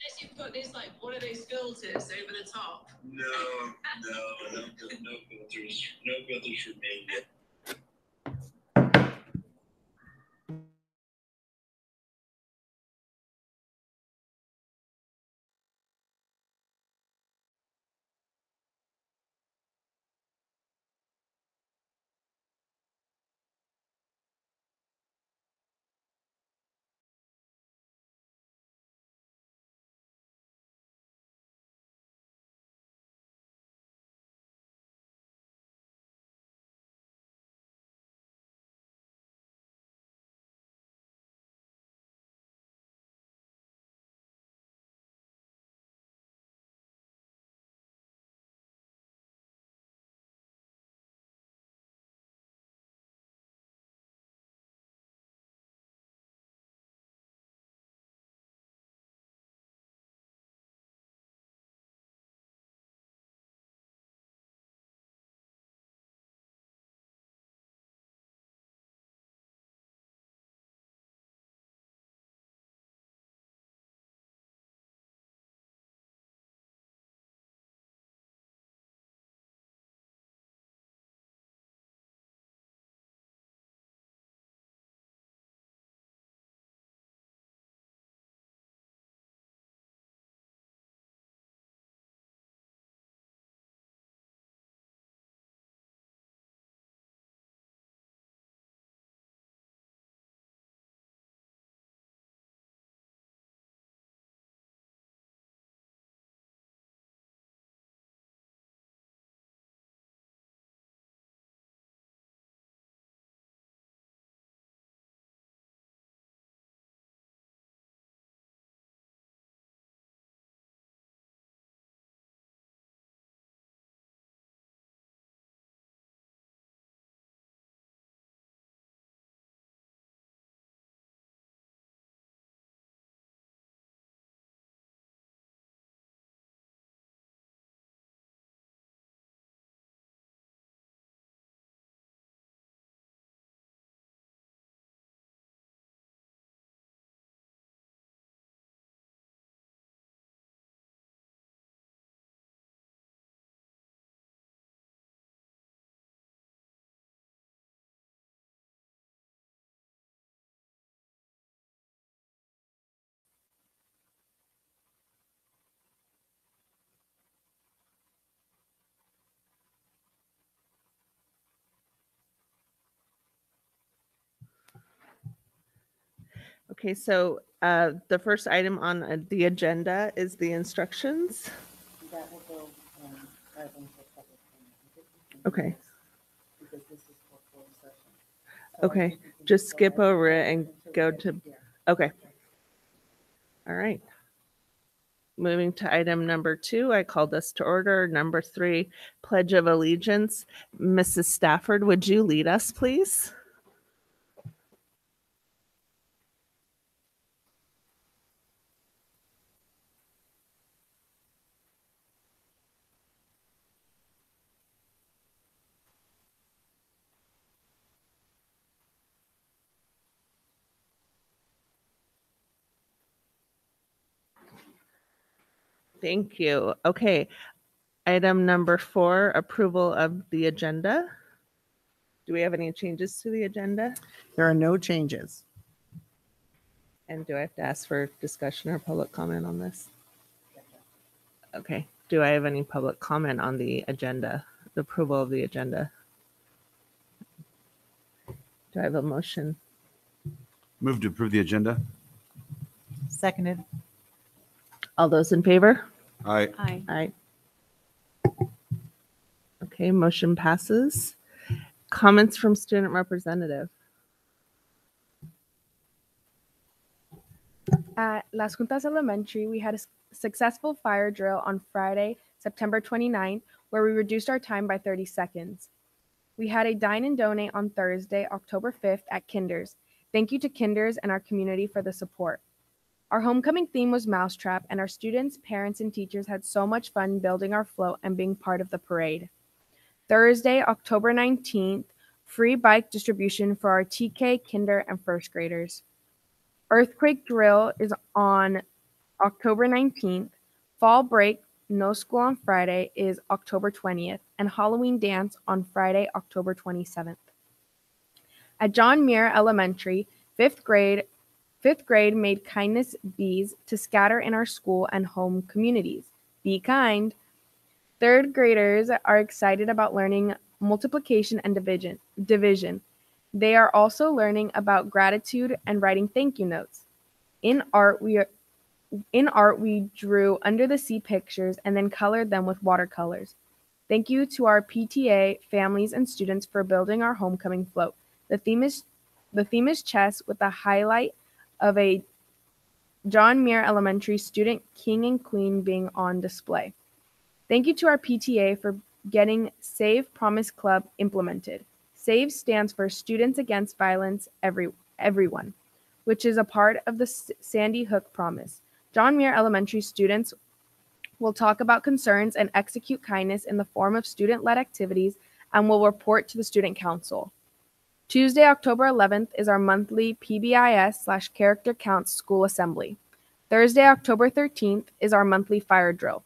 Unless you've got this like one of those filters over the top. No, no, no, no filters, no filters for me. Okay, so uh, the first item on uh, the agenda is the instructions. Okay. Okay, just skip over it and go to-. Okay. All right. Moving to item number two, I called us to order. Number three, Pledge of Allegiance. Mrs. Stafford, would you lead us, please? Thank you. Okay. Item number four, approval of the agenda. Do we have any changes to the agenda? There are no changes. And do I have to ask for discussion or public comment on this? Okay. Do I have any public comment on the agenda, the approval of the agenda? Do I have a motion? Move to approve the agenda. Seconded. All those in favor? Aye. Aye. Aye. Okay, motion passes. Comments from student representative. At Las Juntas Elementary, we had a s- successful fire drill on Friday, September 29, where we reduced our time by 30 seconds. We had a dine and donate on Thursday, October 5th at Kinder's. Thank you to Kinder's and our community for the support. Our homecoming theme was Mousetrap, and our students, parents, and teachers had so much fun building our float and being part of the parade. Thursday, October 19th, free bike distribution for our TK, Kinder, and first graders. Earthquake drill is on October 19th. Fall break, no school on Friday, is October 20th, and Halloween dance on Friday, October 27th. At John Muir Elementary, fifth grade, fifth grade made kindness bees to scatter in our school and home communities. Be kind. Third graders are excited about learning multiplication and division. Division. They are also learning about gratitude and writing thank you notes. In art, we are, in art we drew under the sea pictures and then colored them with watercolors. Thank you to our PTA, families, and students for building our homecoming float. The theme is the theme is chess with a highlight of a John Muir Elementary student king and queen being on display. Thank you to our PTA for getting Save Promise Club implemented. SAVE stands for Students Against Violence Every Everyone, which is a part of the S- Sandy Hook Promise. John Muir Elementary students will talk about concerns and execute kindness in the form of student-led activities and will report to the student council. Tuesday, October 11th is our monthly PBIS slash character counts school assembly. Thursday, October 13th is our monthly fire drill.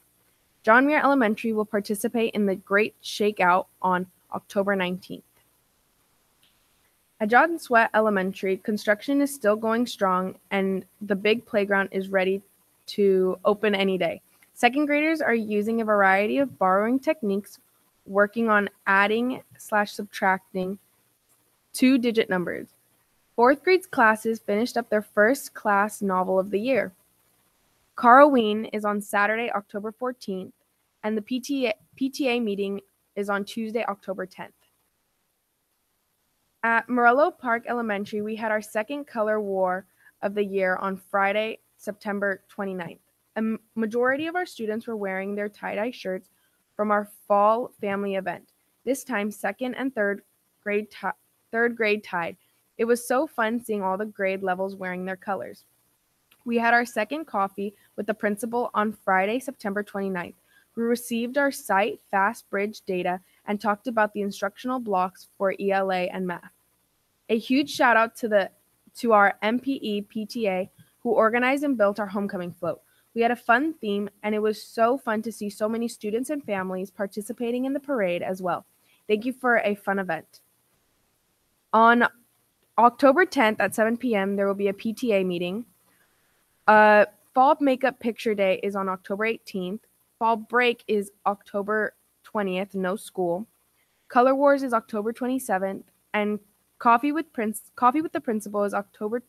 John Muir Elementary will participate in the Great Shakeout on October 19th. At John Swett Elementary, construction is still going strong and the big playground is ready to open any day. Second graders are using a variety of borrowing techniques, working on adding slash subtracting two digit numbers. Fourth grade classes finished up their first class novel of the year. Carlween is on Saturday, October 14th, and the PTA, PTA meeting is on Tuesday, October 10th. At Morello Park Elementary, we had our second color war of the year on Friday, September 29th. A majority of our students were wearing their tie dye shirts from our fall family event. This time, second and third grade, third grade tied. It was so fun seeing all the grade levels wearing their colors. We had our second coffee with the principal on Friday, September 29th. We received our site fast bridge data and talked about the instructional blocks for ELA and math. A huge shout out to the to our MPE PTA who organized and built our homecoming float. We had a fun theme and it was so fun to see so many students and families participating in the parade as well. Thank you for a fun event. On October 10th at 7 p.m., there will be a PTA meeting. Uh, fall makeup picture day is on October 18th. Fall break is October 20th, no school. Color Wars is October 27th, and Coffee with Prince Coffee with the Principal is October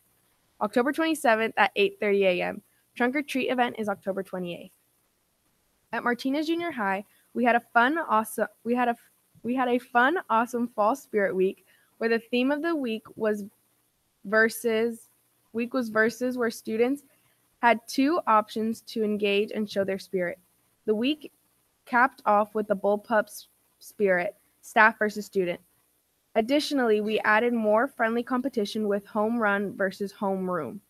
October 27th at 8:30 a.m. Trunk or treat event is October 28th. At Martinez Junior High, we had a fun awesome we had a we had a fun awesome fall spirit week where the theme of the week was verses week was verses where students had two options to engage and show their spirit. The week capped off with the bullpup spirit, staff versus student. Additionally, we added more friendly competition with home run versus home room.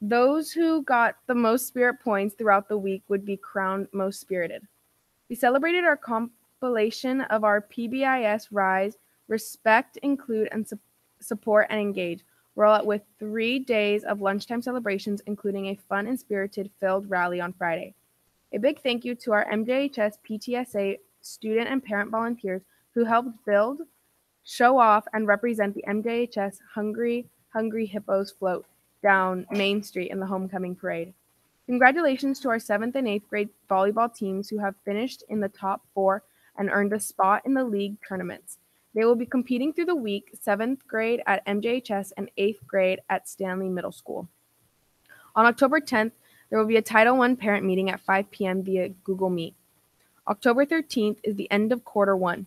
Those who got the most spirit points throughout the week would be crowned most spirited. We celebrated our compilation of our PBIS Rise, Respect, Include, and Su- Support and Engage rollout with three days of lunchtime celebrations, including a fun and spirited filled rally on Friday. A big thank you to our MJHS PTSA student and parent volunteers who helped build, show off, and represent the MJHS Hungry Hungry Hippos float down Main Street in the homecoming parade. Congratulations to our seventh and eighth grade volleyball teams who have finished in the top four and earned a spot in the league tournaments. They will be competing through the week, seventh grade at MJHS and eighth grade at Stanley Middle School. On October 10th, there will be a Title I parent meeting at 5 p.m. via Google Meet. October 13th is the end of quarter one.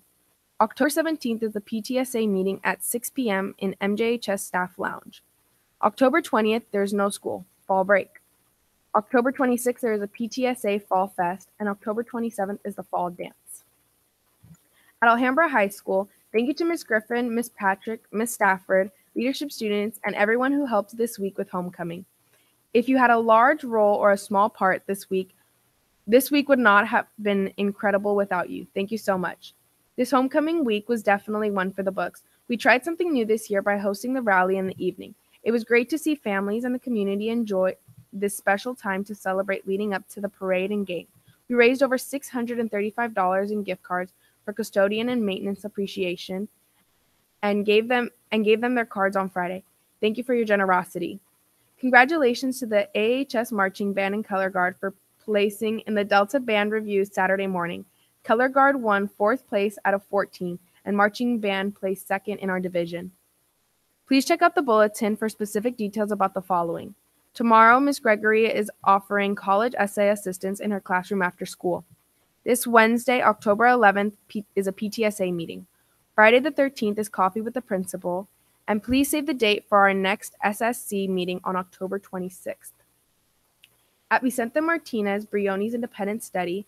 October 17th is the PTSA meeting at 6 p.m. in MJHS Staff Lounge. October 20th, there's no school, fall break. October 26th, there is a PTSA Fall Fest, and October 27th is the Fall Dance. At Alhambra High School, thank you to Miss Griffin, Miss Patrick, Miss Stafford, leadership students, and everyone who helped this week with homecoming. If you had a large role or a small part this week, this week would not have been incredible without you. Thank you so much. This homecoming week was definitely one for the books. We tried something new this year by hosting the rally in the evening. It was great to see families and the community enjoy this special time to celebrate leading up to the parade and game. We raised over $635 in gift cards for custodian and maintenance appreciation and gave them and gave them their cards on Friday. Thank you for your generosity. Congratulations to the AHS Marching Band and Color Guard for placing in the Delta Band Review Saturday morning. Color Guard won fourth place out of 14, and Marching Band placed second in our division. Please check out the bulletin for specific details about the following. Tomorrow, Ms. Gregory is offering college essay assistance in her classroom after school. This Wednesday, October 11th, P- is a PTSA meeting. Friday the 13th is coffee with the principal. And please save the date for our next SSC meeting on October 26th. At Vicente Martinez, Briones Independent Study,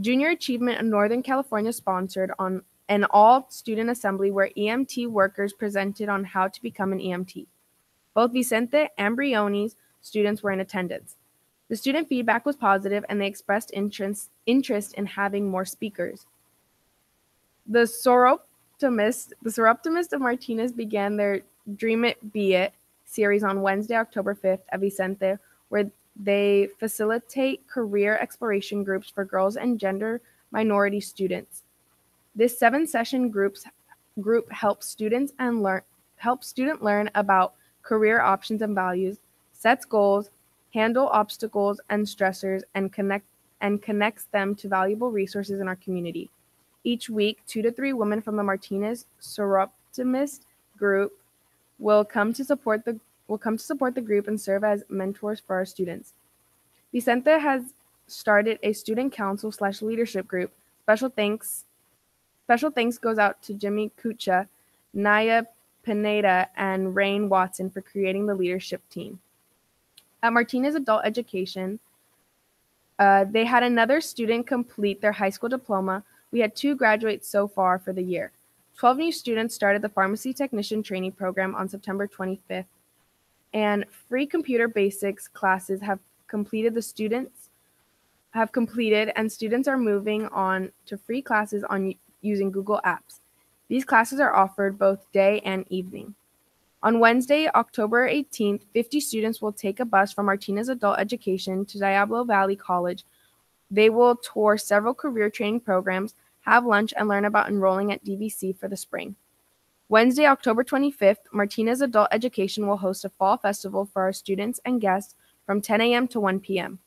Junior Achievement of Northern California sponsored on an all student assembly where EMT workers presented on how to become an EMT. Both Vicente and Briones students were in attendance. The student feedback was positive and they expressed interest, interest in having more speakers. The Soroptimist, the Soroptimist of Martinez began their Dream It Be It series on Wednesday, October 5th at Vicente, where they facilitate career exploration groups for girls and gender minority students. This seven session groups group helps students and learn help student learn about career options and values, sets goals, handle obstacles and stressors, and connect and connects them to valuable resources in our community. Each week, two to three women from the Martinez Soroptimist group will come to support the will come to support the group and serve as mentors for our students. Vicente has started a student council slash leadership group. Special thanks special thanks goes out to Jimmy Kucha, Naya Pineda, and Rain Watson for creating the leadership team. At Martinez Adult Education, uh, they had another student complete their high school diploma. We had two graduates so far for the year. 12 new students started the pharmacy technician training program on September 25th, and free computer basics classes have completed the students have completed and students are moving on to free classes on using Google Apps. These classes are offered both day and evening. On Wednesday, October 18th, 50 students will take a bus from Martinez Adult Education to Diablo Valley College. They will tour several career training programs, have lunch, and learn about enrolling at DVC for the spring. Wednesday, October 25th, Martinez Adult Education will host a fall festival for our students and guests from 10 a.m. to 1 p.m.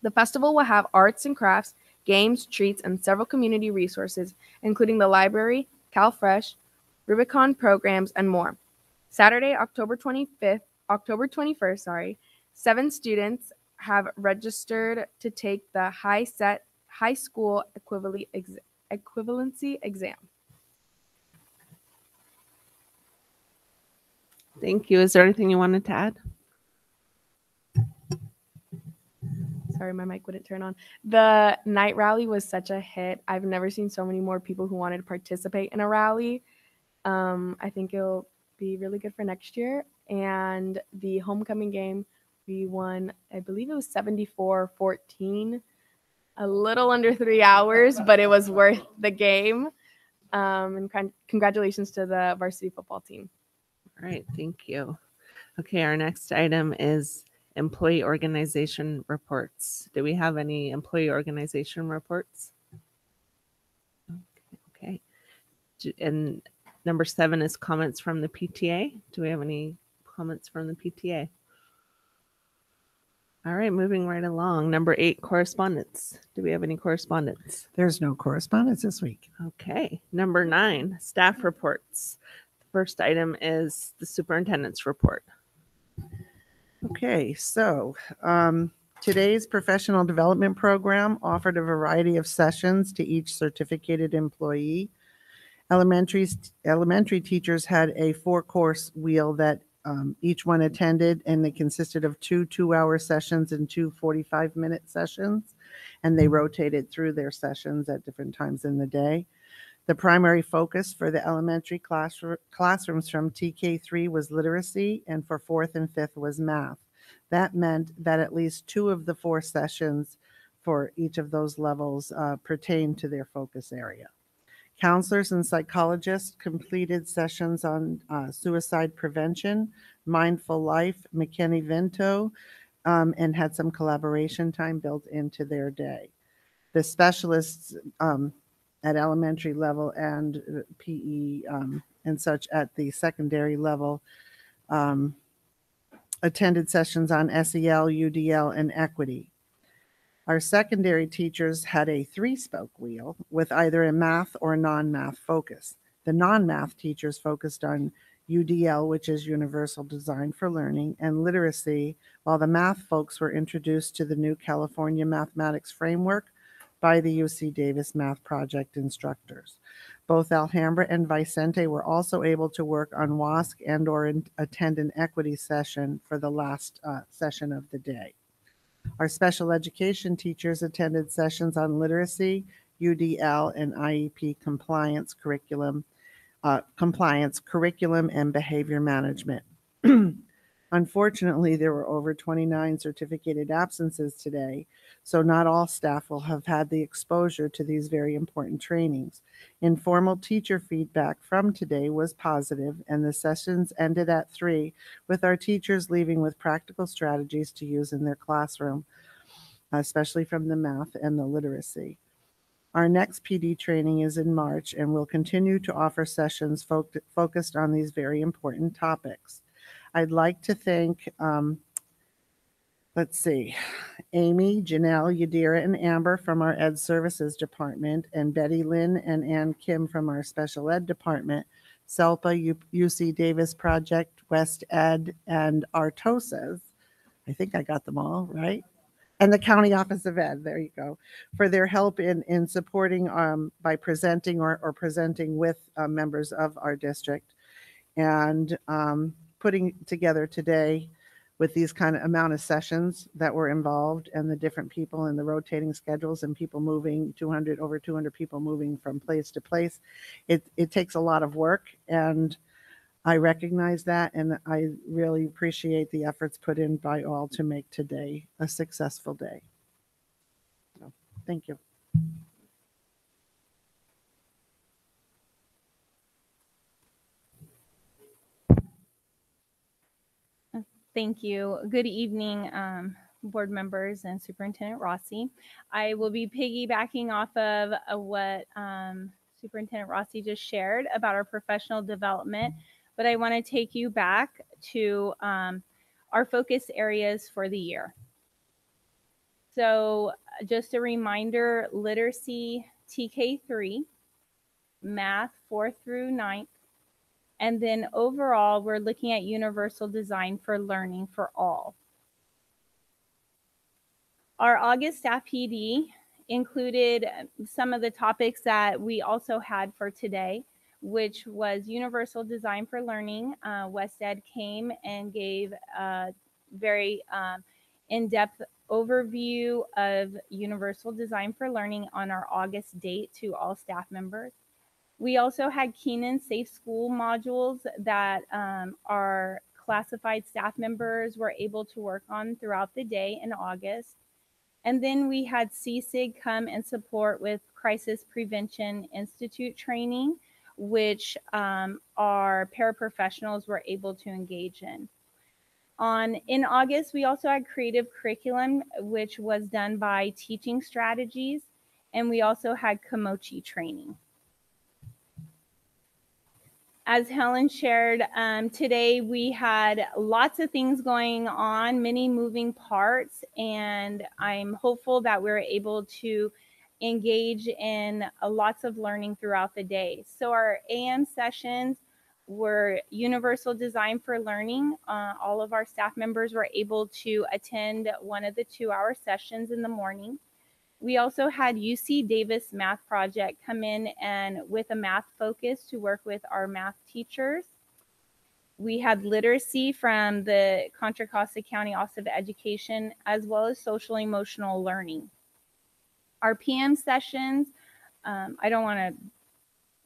The festival will have arts and crafts, games, treats, and several community resources, including the library, CalFresh, Rubicon programs, and more. Saturday, October 25th, October 21st, sorry, seven students have registered to take the high set high school equivalency, ex- equivalency exam. Thank you. Is there anything you wanted to add? Sorry, my mic wouldn't turn on. The night rally was such a hit. I've never seen so many more people who wanted to participate in a rally. Um, I think it'll be really good for next year. And the homecoming game, we won, I believe it was 74 14, a little under three hours, but it was worth the game. Um, and con- congratulations to the varsity football team. All right, thank you. Okay, our next item is employee organization reports. Do we have any employee organization reports? Okay, okay. And number seven is comments from the PTA. Do we have any comments from the PTA? All right, moving right along. Number eight, correspondence. Do we have any correspondence? There's no correspondence this week. Okay. Number nine, staff reports. The first item is the superintendent's report. Okay, so um, today's professional development program offered a variety of sessions to each certificated employee. Elementary, elementary teachers had a four-course wheel that um, each one attended, and they consisted of two two-hour sessions and two 45-minute sessions, and they rotated through their sessions at different times in the day. The primary focus for the elementary class, classrooms from TK3 was literacy, and for fourth and fifth was math. That meant that at least two of the four sessions for each of those levels uh, pertain to their focus area. Counselors and psychologists completed sessions on uh, suicide prevention, mindful life, McKinney Vento, um, and had some collaboration time built into their day. The specialists um, at elementary level and uh, PE um, and such at the secondary level um, attended sessions on SEL, UDL, and equity. Our secondary teachers had a three spoke wheel with either a math or non math focus. The non math teachers focused on UDL, which is Universal Design for Learning, and literacy, while the math folks were introduced to the new California Mathematics Framework by the UC Davis Math Project instructors. Both Alhambra and Vicente were also able to work on WASC and or attend an equity session for the last uh, session of the day. Our special education teachers attended sessions on literacy, UDL, and IEP compliance curriculum, uh, compliance curriculum and behavior management. Unfortunately, there were over 29 certificated absences today, so not all staff will have had the exposure to these very important trainings. Informal teacher feedback from today was positive, and the sessions ended at 3 with our teachers leaving with practical strategies to use in their classroom, especially from the math and the literacy. Our next PD training is in March, and we'll continue to offer sessions foc- focused on these very important topics. I'd like to thank, um, let's see, Amy, Janelle, Yadira, and Amber from our Ed Services Department, and Betty Lynn and Ann Kim from our Special Ed Department, SELPA, U- UC Davis Project, West Ed, and Artosas. I think I got them all, right? And the County Office of Ed, there you go, for their help in, in supporting, um, by presenting or, or presenting with, uh, members of our district. And, um, putting together today with these kind of amount of sessions that were involved and the different people and the rotating schedules and people moving 200 over 200 people moving from place to place. It it takes a lot of work and i recognize that and i really appreciate the efforts put in by all to make today a successful day. So, thank you Thank you. Good evening, um, board members and Superintendent Rossi. I will be piggybacking off of uh, what um, Superintendent Rossi just shared about our professional development, but I want to take you back to um, our focus areas for the year. So, uh, just a reminder literacy TK3, math 4 through 9th, and then overall, we're looking at universal design for learning for all. Our August staff PD included some of the topics that we also had for today, which was universal design for learning. Uh, West Ed came and gave a very um, in-depth overview of universal design for learning on our August date to all staff members. We also had Keenan Safe School modules that um, our classified staff members were able to work on throughout the day in August. And then we had CSIG come and support with Crisis Prevention Institute training, which um, our paraprofessionals were able to engage in. On in August, we also had creative curriculum, which was done by Teaching Strategies, and we also had Kimochis training as Helen shared, um, today we had lots of things going on, many moving parts, and I'm hopeful that we're able to engage in uh, lots of learning throughout the day. So our AM sessions were universal design for learning. Uh, all of our staff members were able to attend one of the two hour sessions in the morning. We also had UC Davis Math Project come in and with a math focus to work with our math teachers. We had literacy from the Contra Costa County Office of Education, as well as social emotional learning. Our PM sessions, um, I don't want to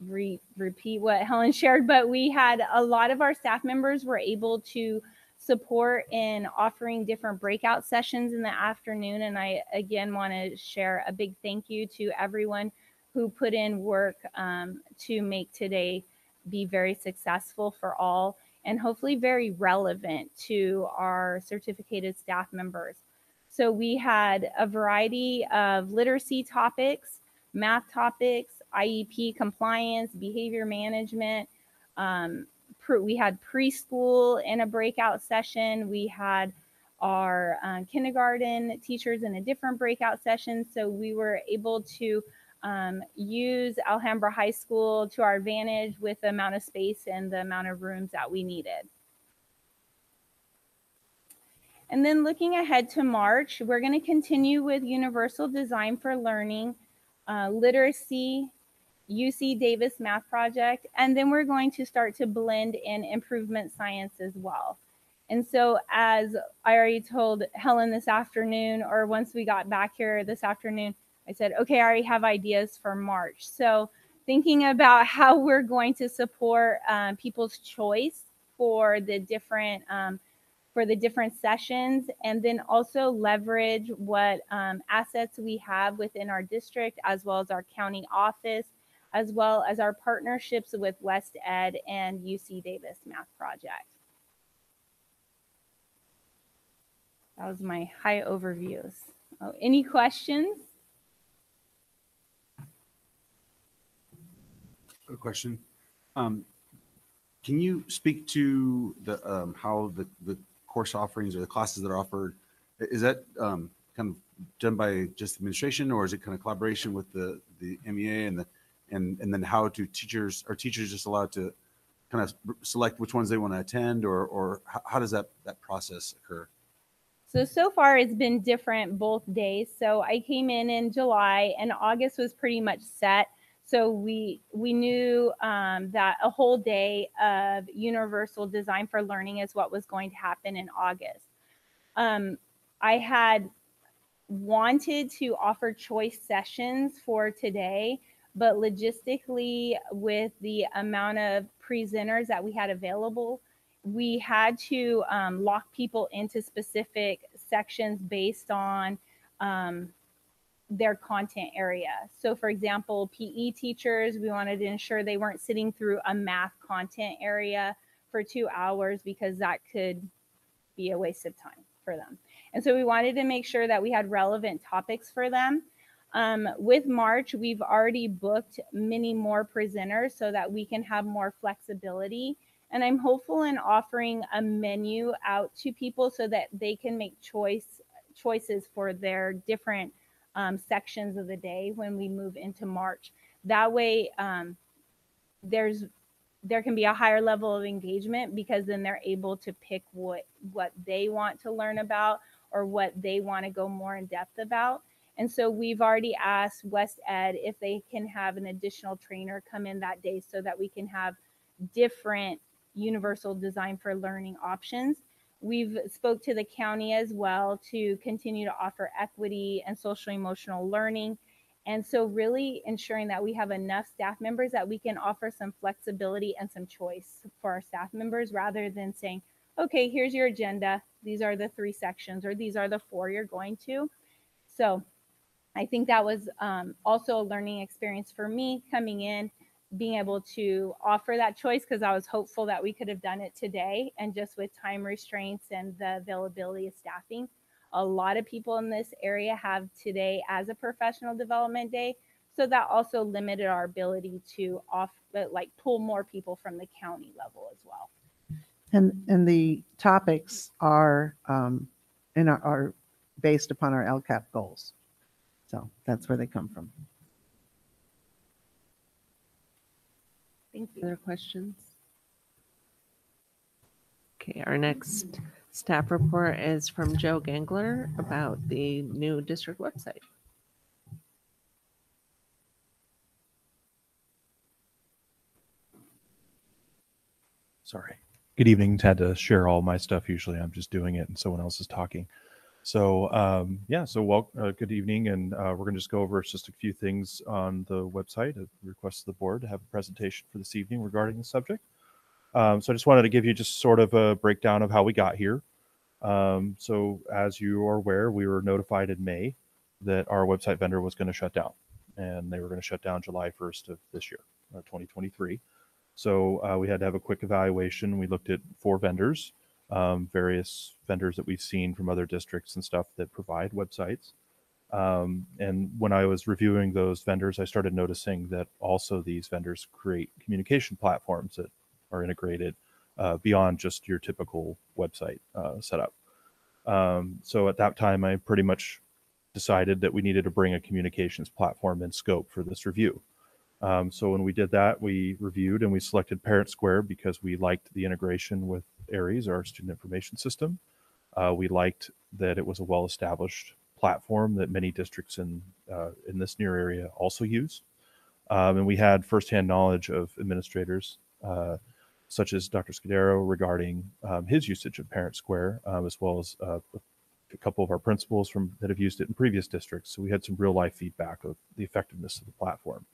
re- repeat what Helen shared, but we had a lot of our staff members were able to support in offering different breakout sessions in the afternoon. And I again want to share a big thank you to everyone who put in work um, to make today be very successful for all. and hopefully very relevant to our certificated staff members. So we had a variety of literacy topics, math topics, IEP compliance, behavior management. Um, pre- we had preschool in a breakout session. We had our uh, kindergarten teachers in a different breakout session. So we were able to um, use Alhambra High School to our advantage with the amount of space and the amount of rooms that we needed. And then looking ahead to March, we're going to continue with Universal Design for Learning, uh, Literacy, UC Davis Math Project, and then we're going to start to blend in improvement science as well. And so, as I already told Helen this afternoon, or once we got back here this afternoon, I said, okay, I already have ideas for March. So, thinking about how we're going to support um, people's choice for the different um, for the different sessions, and then also leverage what um, assets we have within our district, as well as our county office, as well as our partnerships with West Ed and UC Davis Math Project. That was my high overviews. Oh, any questions? A question. Um, Can you speak to the, um, how the, the course offerings or the classes that are offered? Is that um, kind of done by just administration or is it kind of collaboration with the, the MEA and the, and, and then how do teachers, are teachers just allowed to kind of select which ones they want to attend or, or how, does that, that process occur? So, so far it's been different both days. So I came in in July and August was pretty much set. So we, we knew um, that a whole day of universal design for learning is what was going to happen in August. Um, I had wanted to offer choice sessions for today, but logistically with the amount of presenters that we had available, we had to um, lock people into specific sections based on um, their content area. So, for example, PE teachers, we wanted to ensure they weren't sitting through a math content area for two hours because that could be a waste of time for them. And so, we wanted to make sure that we had relevant topics for them. Um, with March, we've already booked many more presenters so that we can have more flexibility and I'm hopeful in offering a menu out to people so that they can make choice choices for their different um, sections of the day when we move into March. That way, um, there's there can be a higher level of engagement because then they're able to pick what what they want to learn about or what they want to go more in depth about. And so we've already asked West Ed if they can have an additional trainer come in that day so that we can have different universal design for learning options. We've spoke to the county as well to continue to offer equity and social emotional learning. And so really ensuring that we have enough staff members that we can offer some flexibility and some choice for our staff members rather than saying, okay, here's your agenda. These are the three sections or these are the four you're going to. So I think that was um, also a learning experience for me coming in being able to offer that choice because I was hopeful that we could have done it today. And just with time restraints and the availability of staffing, a lot of people in this area have today as a professional development day. So that also limited our ability to off, like pull more people from the county level as well. And, and the topics are, um, in our, are based upon our LCAP goals. So that's where they come from. Thank you. Other questions? Okay, our next staff report is from Joe Gangler about the new district website. Sorry. Good evening. Had to share all my stuff. Usually I'm just doing it and someone else is talking. So um, yeah, so well, uh, good evening, and uh, we're going to just go over just a few things on the website. A request of the board to have a presentation for this evening regarding the subject. Um, so I just wanted to give you just sort of a breakdown of how we got here. Um, so as you are aware, we were notified in May that our website vendor was going to shut down, and they were going to shut down July 1st of this year, uh, 2023. So uh, we had to have a quick evaluation. We looked at four vendors, um, various vendors that we've seen from other districts and stuff that provide websites. Um, and when I was reviewing those vendors, I started noticing that also these vendors create communication platforms that are integrated uh, beyond just your typical website uh, setup. Um, so at that time, I pretty much decided that we needed to bring a communications platform in scope for this review. Um, so when we did that, we reviewed and we selected Parent Square because we liked the integration with Aeries, our student information system. Uh, we liked that it was a well-established platform that many districts in uh, in this near area also use. Um, and we had firsthand knowledge of administrators uh, such as Dr. Scudero regarding um, his usage of Parent Square, um, as well as uh, a couple of our principals from that have used it in previous districts. So we had some real life feedback of the effectiveness of the platform.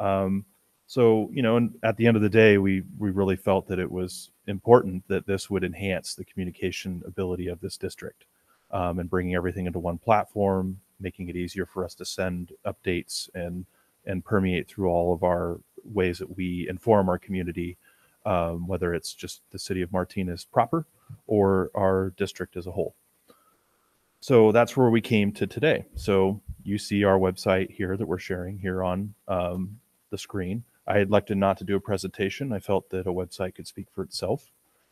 Um, so you know, and at the end of the day, we we really felt that it was important that this would enhance the communication ability of this district, um, and bringing everything into one platform, making it easier for us to send updates and and permeate through all of our ways that we inform our community, um, whether it's just the city of Martinez proper or our district as a whole. So that's where we came to today. So you see our website here that we're sharing here on um, the screen. I elected not to do a presentation. I felt that a website could speak for itself.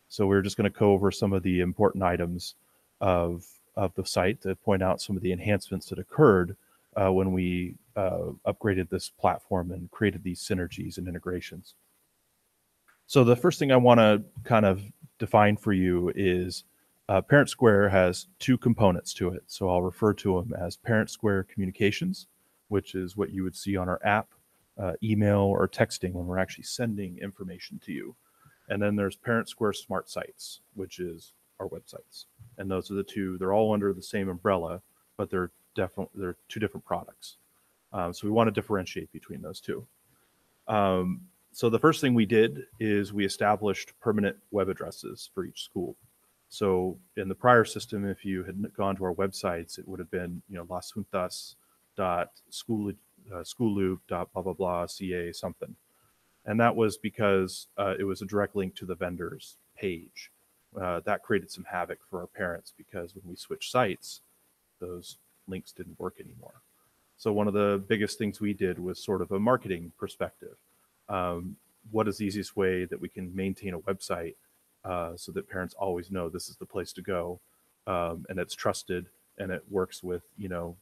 So we're just going to go over some of the important items of, of the site to point out some of the enhancements that occurred uh, when we uh, upgraded this platform and created these synergies and integrations. So the first thing I want to kind of define for you is uh, Parent Square has two components to it. So I'll refer to them as Parent Square Communications, which is what you would see on our app, uh, email, or texting when we're actually sending information to you. And then there's Parent Square Smart Sites, which is our websites. And those are the two. They're all under the same umbrella, but they're definitely they're two different products. Um, so we want to differentiate between those two. Um, so the first thing we did is we established permanent web addresses for each school. So in the prior system, if you had gone to our websites, it would have been, you know, Las dot school uh, schoolloop dot blah blah blah ca something, and that was because uh, it was a direct link to the vendor's page. Uh, that created some havoc for our parents because when we switched sites, those links didn't work anymore. So one of the biggest things we did was sort of a marketing perspective. Um, what is the easiest way that we can maintain a website uh, so that parents always know this is the place to go um, and it's trusted and it works with you know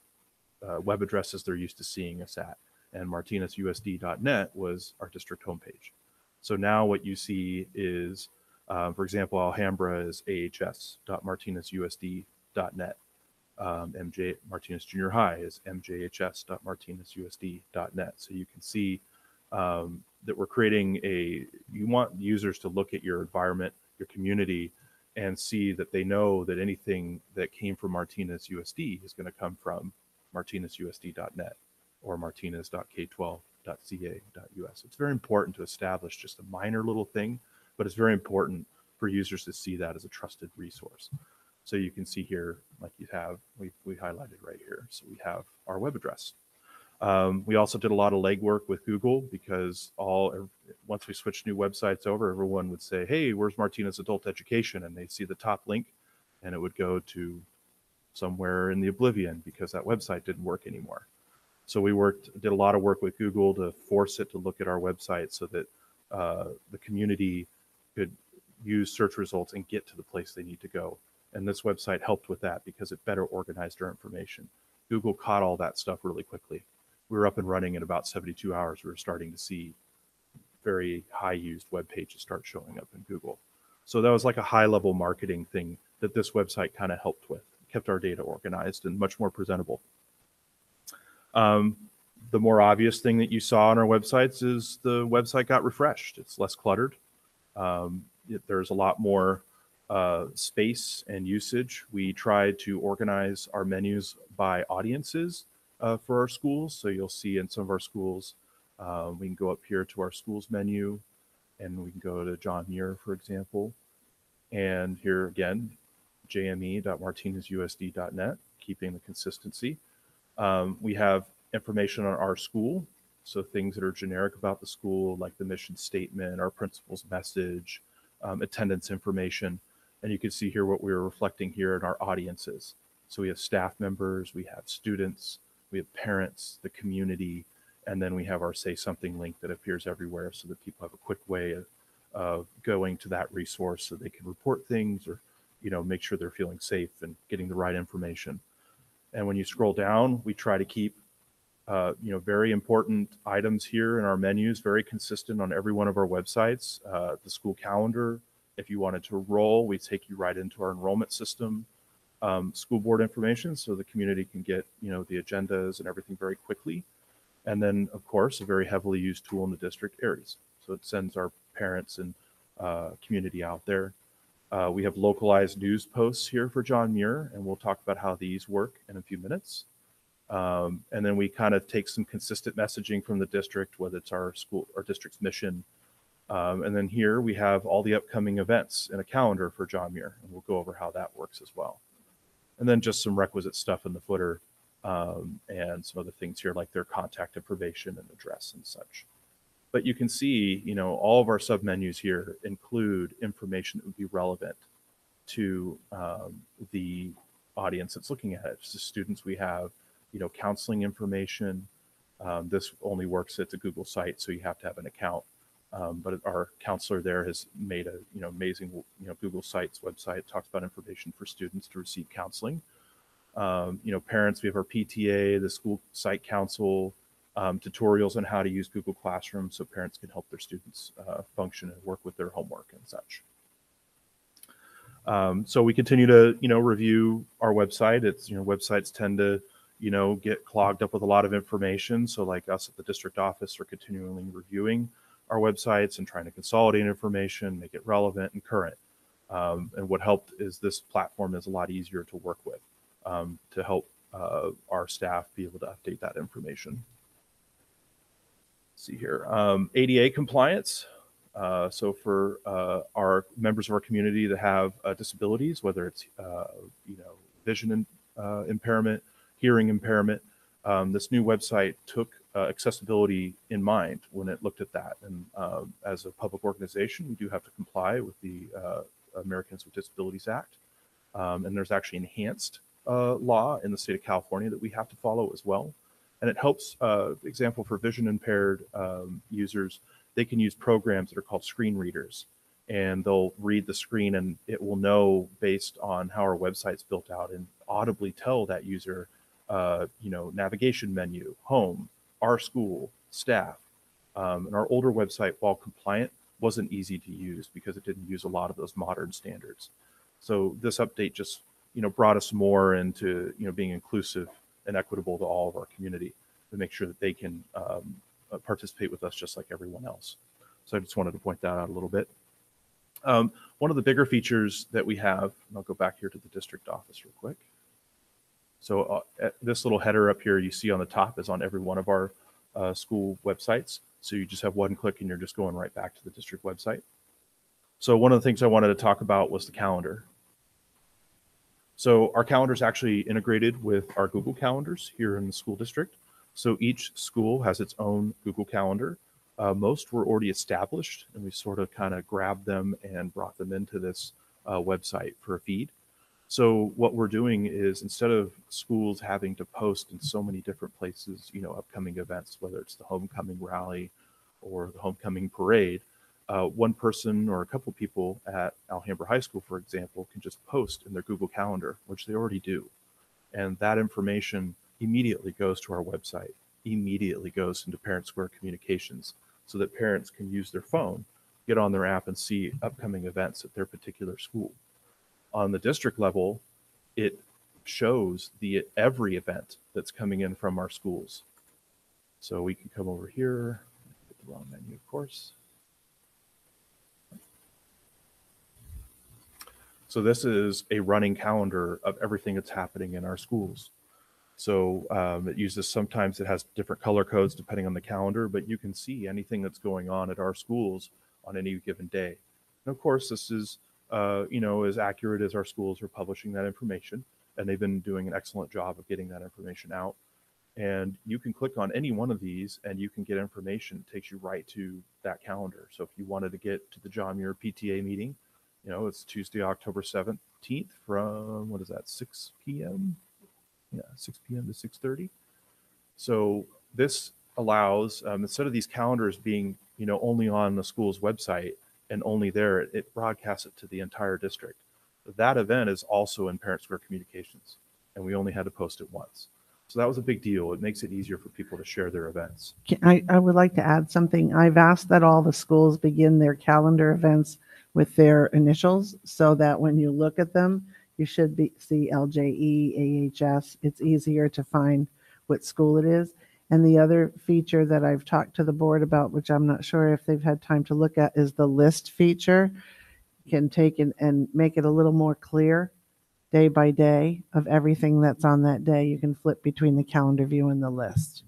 uh, web addresses they're used to seeing us at and martinezusd.net was our district homepage. So now what you see is uh, for example alhambra is ahs.martinezusd.net um, mj martinez junior high is mjhs.martinezusd.net so you can see um, that we're creating a you want users to look at your environment your community and see that they know that anything that came from martinez usd is going to come from martinezusd.net or martinez.k12.ca.us it's very important to establish just a minor little thing but it's very important for users to see that as a trusted resource. So you can see here like you have we, we highlighted right here. So we have our web address. Um, we also did a lot of legwork with Google because all once we switched new websites over, everyone would say, "Hey, where's Martinez Adult Education?" and they see the top link, and it would go to somewhere in the oblivion because that website didn't work anymore. So we worked, did a lot of work with Google to force it to look at our website so that uh, the community could use search results and get to the place they need to go. And this website helped with that because it better organized our information. Google caught all that stuff really quickly we were up and running in about 72 hours. We were starting to see very high used web pages start showing up in Google. So that was like a high level marketing thing that this website kind of helped with, kept our data organized and much more presentable. Um, the more obvious thing that you saw on our websites is the website got refreshed. It's less cluttered. Um, it, there's a lot more uh, space and usage. We tried to organize our menus by audiences uh, for our schools. So you'll see in some of our schools, uh, we can go up here to our schools menu and we can go to John Muir, for example. And here again, jme.martinezusd.net, keeping the consistency. Um, we have information on our school So things that are generic about the school, like the mission statement, our principal's message, um, attendance information. And you can see here what we are reflecting here in our audiences. So we have staff members, we have students, we have parents, the community, and then we have our say something link that appears everywhere so that people have a quick way of, of going to that resource so they can report things or you know make sure they're feeling safe and getting the right information. And when you scroll down we try to keep uh, you know very important items here in our menus very consistent on every one of our websites. Uh, the school calendar if you wanted to enroll we take you right into our enrollment system. Um, school board information so the community can get you know the agendas and everything very quickly. And then of course a very heavily used tool in the district Aeries so it sends our parents and uh, community out there uh, we have localized news posts here for John Muir, and we'll talk about how these work in a few minutes. Um, and then we kind of take some consistent messaging from the district, whether it's our school, our district's mission. Um, and then here we have all the upcoming events in a calendar for John Muir, and we'll go over how that works as well. And then just some requisite stuff in the footer um, and some other things here, like their contact information and address and such. But you can see, you know, all of our submenus here include information that would be relevant to um, the audience that's looking at it. So students we have, you know, counseling information. Um, this only works, at the Google site, so you have to have an account. Um, but our counselor there has made a, you know, amazing, you know, Google Sites website, talks about information for students to receive counseling. Um, you know, parents, we have our PTA, the school site council, um, tutorials on how to use Google Classroom so parents can help their students uh, function and work with their homework and such. Um, so we continue to, you know, review our website. It's, you know, websites tend to, you know, get clogged up with a lot of information. So like us at the district office are continually reviewing our websites and trying to consolidate information, make it relevant and current. Um, and what helped is this platform is a lot easier to work with um, to help uh, our staff be able to update that information see here. Um, ADA compliance. Uh, so for uh, our members of our community that have uh, disabilities, whether it's uh, you know vision in, uh, impairment, hearing impairment, um, this new website took uh, accessibility in mind when it looked at that. And as a public organization, we do have to comply with the Americans with Disabilities Act. Um, and there's actually enhanced law in the state of California that we have to follow as well and it helps uh, example for vision impaired um, users they can use programs that are called screen readers. And they'll read the screen and it will know based on how our website's built out and audibly tell that user uh, you know navigation menu home our school staff. Um, and our older website while compliant wasn't easy to use because it didn't use a lot of those modern standards. So this update just you know brought us more into you know being inclusive and equitable to all of our community to make sure that they can um, uh, participate with us just like everyone else. So I just wanted to point that out a little bit. Um, one of the bigger features that we have, and I'll go back here to the district office real quick. So uh, this little header up here you see on the top is on every one of our uh, school websites. So you just have one click and you're just going right back to the district website. So one of the things I wanted to talk about was the calendar. So our calendar is actually integrated with our Google calendars here in the school district. So each school has its own Google calendar. Uh, most were already established, and we sort of kind of grabbed them and brought them into this uh, website for a feed. So what we're doing is instead of schools having to post in so many different places, you know, upcoming events, whether it's the homecoming rally or the homecoming parade, uh, one person or a couple people at Alhambra High School, for example, can just post in their Google Calendar, which they already do. And that information immediately goes to our website, immediately goes into Parent Square Communications so that parents can use their phone, get on their app, and see upcoming events at their particular school. On the district level, it shows the every event that's coming in from our schools. So we can come over here, the wrong menu, of course. So this is a running calendar of everything that's happening in our schools. So um, it uses sometimes it has different color codes depending on the calendar, but you can see anything that's going on at our schools on any given day. And of course, this is uh, you know as accurate as our schools are publishing that information, and they've been doing an excellent job of getting that information out. And you can click on any one of these and you can get information. It takes you right to that calendar. So if you wanted to get to the John Muir PTA meeting, you know, it's Tuesday, October 17th from, what is that, 6 p.m.? Yeah, 6 p.m. to 6.30. So this allows, um, instead of these calendars being, you know, only on the school's website and only there, it broadcasts it to the entire district. That event is also in Parent Square Communications, and we only had to post it once. So that was a big deal. It makes it easier for people to share their events. I, I would like to add something. I've asked that all the schools begin their calendar events with their initials so that when you look at them, you should be, see LJE, AHS. It's easier to find what school it is. And the other feature that I've talked to the board about, which I'm not sure if they've had time to look at, is the list feature. You can take and, and make it a little more clear day by day of everything that's on that day. You can flip between the calendar view and the list.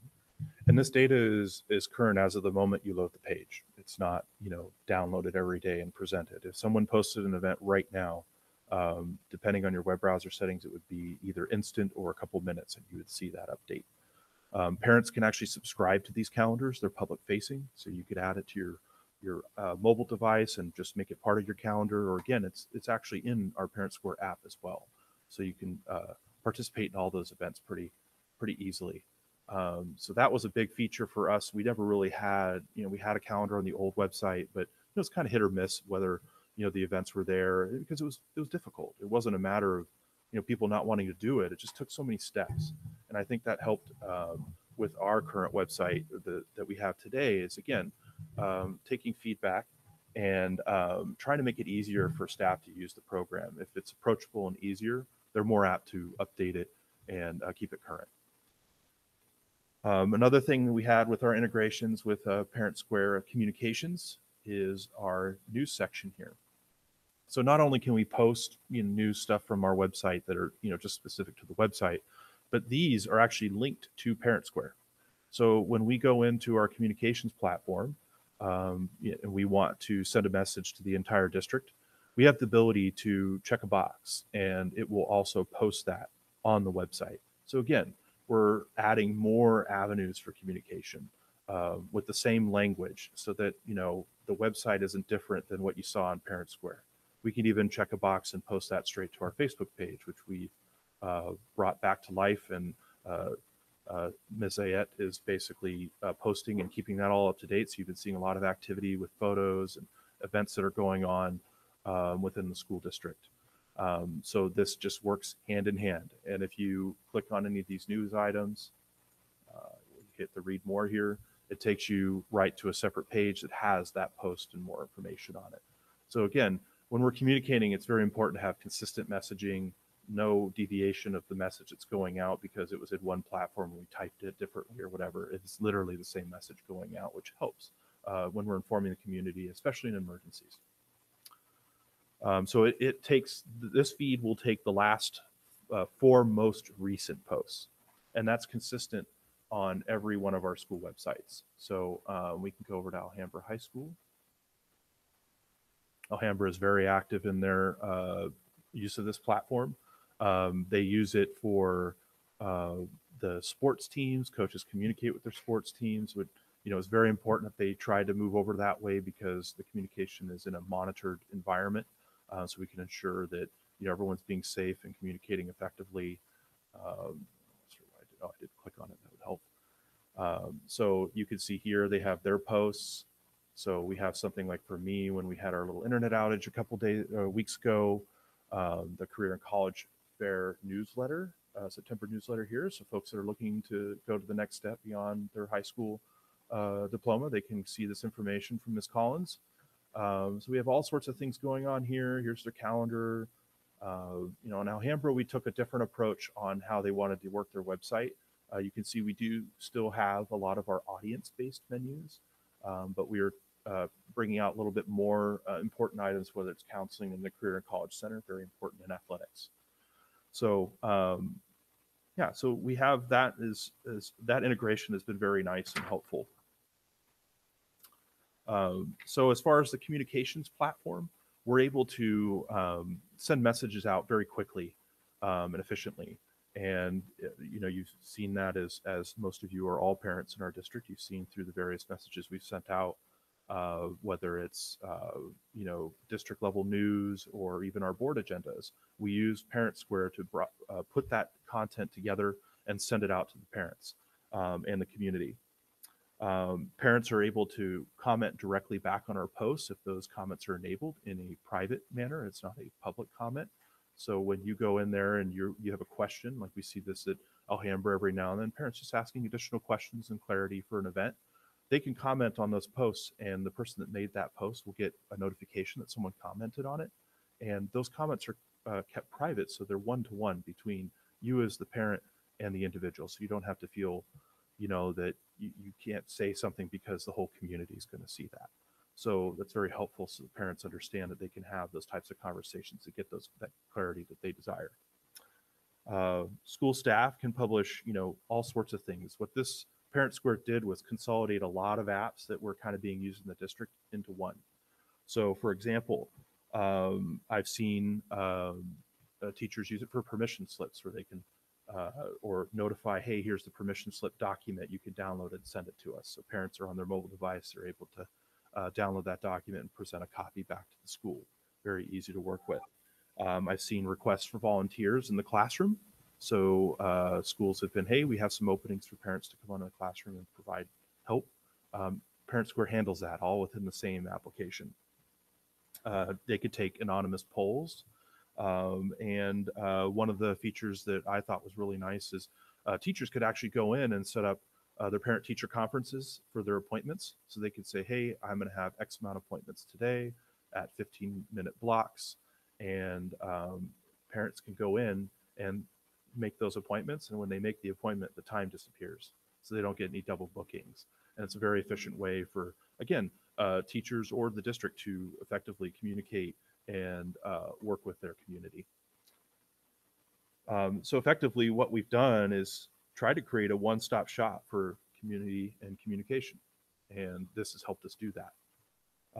And this data is is current as of the moment you load the page. It's not you know downloaded every day and presented. If someone posted an event right now, um, depending on your web browser settings, it would be either instant or a couple minutes, and you would see that update. Um, parents can actually subscribe to these calendars. They're public facing, so you could add it to your your uh, mobile device and just make it part of your calendar. Or again, it's it's actually in our Parent Square app as well, so you can uh, participate in all those events pretty pretty easily. Um, so that was a big feature for us. We never really had, you know, we had a calendar on the old website, but it was kind of hit or miss whether you know the events were there because it was it was difficult. It wasn't a matter of you know people not wanting to do it. It just took so many steps, and I think that helped um, with our current website the, that we have today. Is again um, taking feedback and um, trying to make it easier for staff to use the program. If it's approachable and easier, they're more apt to update it and uh, keep it current. Um, another thing we had with our integrations with uh, Parent Square Communications is our news section here. So not only can we post you know, news stuff from our website that are you know just specific to the website, but these are actually linked to Parent Square. So when we go into our communications platform um, and we want to send a message to the entire district, we have the ability to check a box and it will also post that on the website. So again, we're adding more avenues for communication uh, with the same language so that you know the website isn't different than what you saw on parent square. We can even check a box and post that straight to our facebook page which we uh, brought back to life. And uh, uh, ms. Ayette is basically uh, posting and keeping that all up to date. So you've been seeing a lot of activity with photos and events that are going on um, within the school district um, so this just works hand in hand. And if you click on any of these news items, uh, hit the read more here, it takes you right to a separate page that has that post and more information on it. So again, when we're communicating, it's very important to have consistent messaging, no deviation of the message that's going out because it was in one platform and we typed it differently or whatever. It's literally the same message going out, which helps uh, when we're informing the community, especially in emergencies. Um, so it, it takes this feed will take the last uh, four most recent posts, and that's consistent on every one of our school websites. So uh, we can go over to Alhambra High School. Alhambra is very active in their uh, use of this platform. Um, they use it for uh, the sports teams. Coaches communicate with their sports teams. Would you know, it's very important that they try to move over that way because the communication is in a monitored environment uh, so we can ensure that you know everyone's being safe and communicating effectively. Um, why I did, oh, I did click on it. That would help. Um, so you can see here they have their posts. So we have something like for me when we had our little internet outage a couple days uh, weeks ago, um, the career and college fair newsletter, uh, September newsletter here. So folks that are looking to go to the next step beyond their high school uh, diploma, they can see this information from Ms. Collins. Um, so we have all sorts of things going on here. Here's their calendar. Uh, you know, in Alhambra, we took a different approach on how they wanted to work their website. Uh, you can see we do still have a lot of our audience-based menus, um, but we are uh, bringing out a little bit more uh, important items, whether it's counseling in the Career and College Center, very important in athletics. So, um, yeah, so we have that is, is that integration has been very nice and helpful. Um, so as far as the communications platform, we're able to um, send messages out very quickly um, and efficiently. And uh, you know you've seen that as as most of you are all parents in our district. You've seen through the various messages we've sent out, uh, whether it's uh, you know district level news or even our board agendas. We use Parent Square to uh, put that content together and send it out to the parents um, and the community. Um, parents are able to comment directly back on our posts if those comments are enabled in a private manner. It's not a public comment. So when you go in there and you you have a question, like we see this at Alhambra every now and then, parents just asking additional questions and clarity for an event, they can comment on those posts, and the person that made that post will get a notification that someone commented on it. And those comments are uh, kept private, so they're one to one between you as the parent and the individual. So you don't have to feel, you know, that you, you can't say something because the whole community is going to see that. So that's very helpful so the parents understand that they can have those types of conversations to get those that clarity that they desire. Uh, school staff can publish, you know, all sorts of things. What this Parent Square did was consolidate a lot of apps that were kind of being used in the district into one. So, for example, um, I've seen um, uh, teachers use it for permission slips where they can uh, or notify, hey, here's the permission slip document. You can download it and send it to us. So parents are on their mobile device, they're able to uh, download that document and present a copy back to the school. Very easy to work with. Um, I've seen requests for volunteers in the classroom. So uh, schools have been, hey, we have some openings for parents to come on in the classroom and provide help. Um, Parent Square handles that all within the same application. Uh, they could take anonymous polls. Um, and uh, one of the features that I thought was really nice is uh, teachers could actually go in and set up uh, their parent teacher conferences for their appointments. So they could say, hey, I'm going to have X amount of appointments today at 15 minute blocks. And um, parents can go in and make those appointments. And when they make the appointment, the time disappears. So they don't get any double bookings. And it's a very efficient way for, again, uh, teachers or the district to effectively communicate and uh, work with their community. Um, so effectively, what we've done is try to create a one-stop shop for community and communication, and this has helped us do that.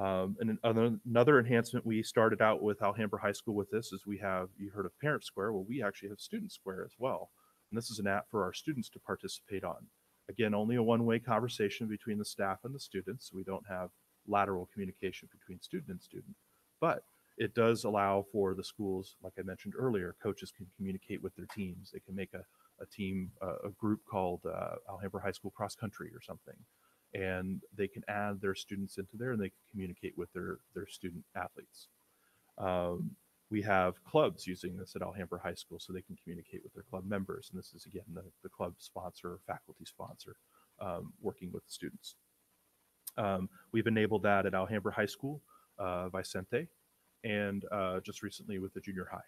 Um, and another, another enhancement we started out with Alhambra High School with this is we have you heard of Parent Square. Well, we actually have Student Square as well, and this is an app for our students to participate on. Again, only a one-way conversation between the staff and the students. We don't have lateral communication between student and student, but it does allow for the schools, like I mentioned earlier, coaches can communicate with their teams. They can make a, a team, uh, a group called uh, Alhambra High School Cross Country or something, and they can add their students into there and they can communicate with their, their student athletes. Um, we have clubs using this at Alhambra High School so they can communicate with their club members. And this is, again, the, the club sponsor faculty sponsor um, working with the students. Um, we've enabled that at Alhambra High School, uh, Vicente, and uh, just recently with the junior high.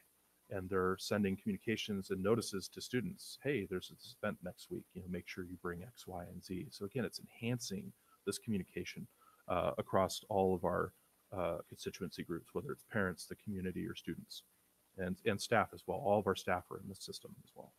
And they're sending communications and notices to students. Hey, there's this event next week. You know, make sure you bring X, Y, and Z. So again, it's enhancing this communication uh, across all of our uh, constituency groups, whether it's parents, the community, or students, and and staff as well. All of our staff are in the system as well.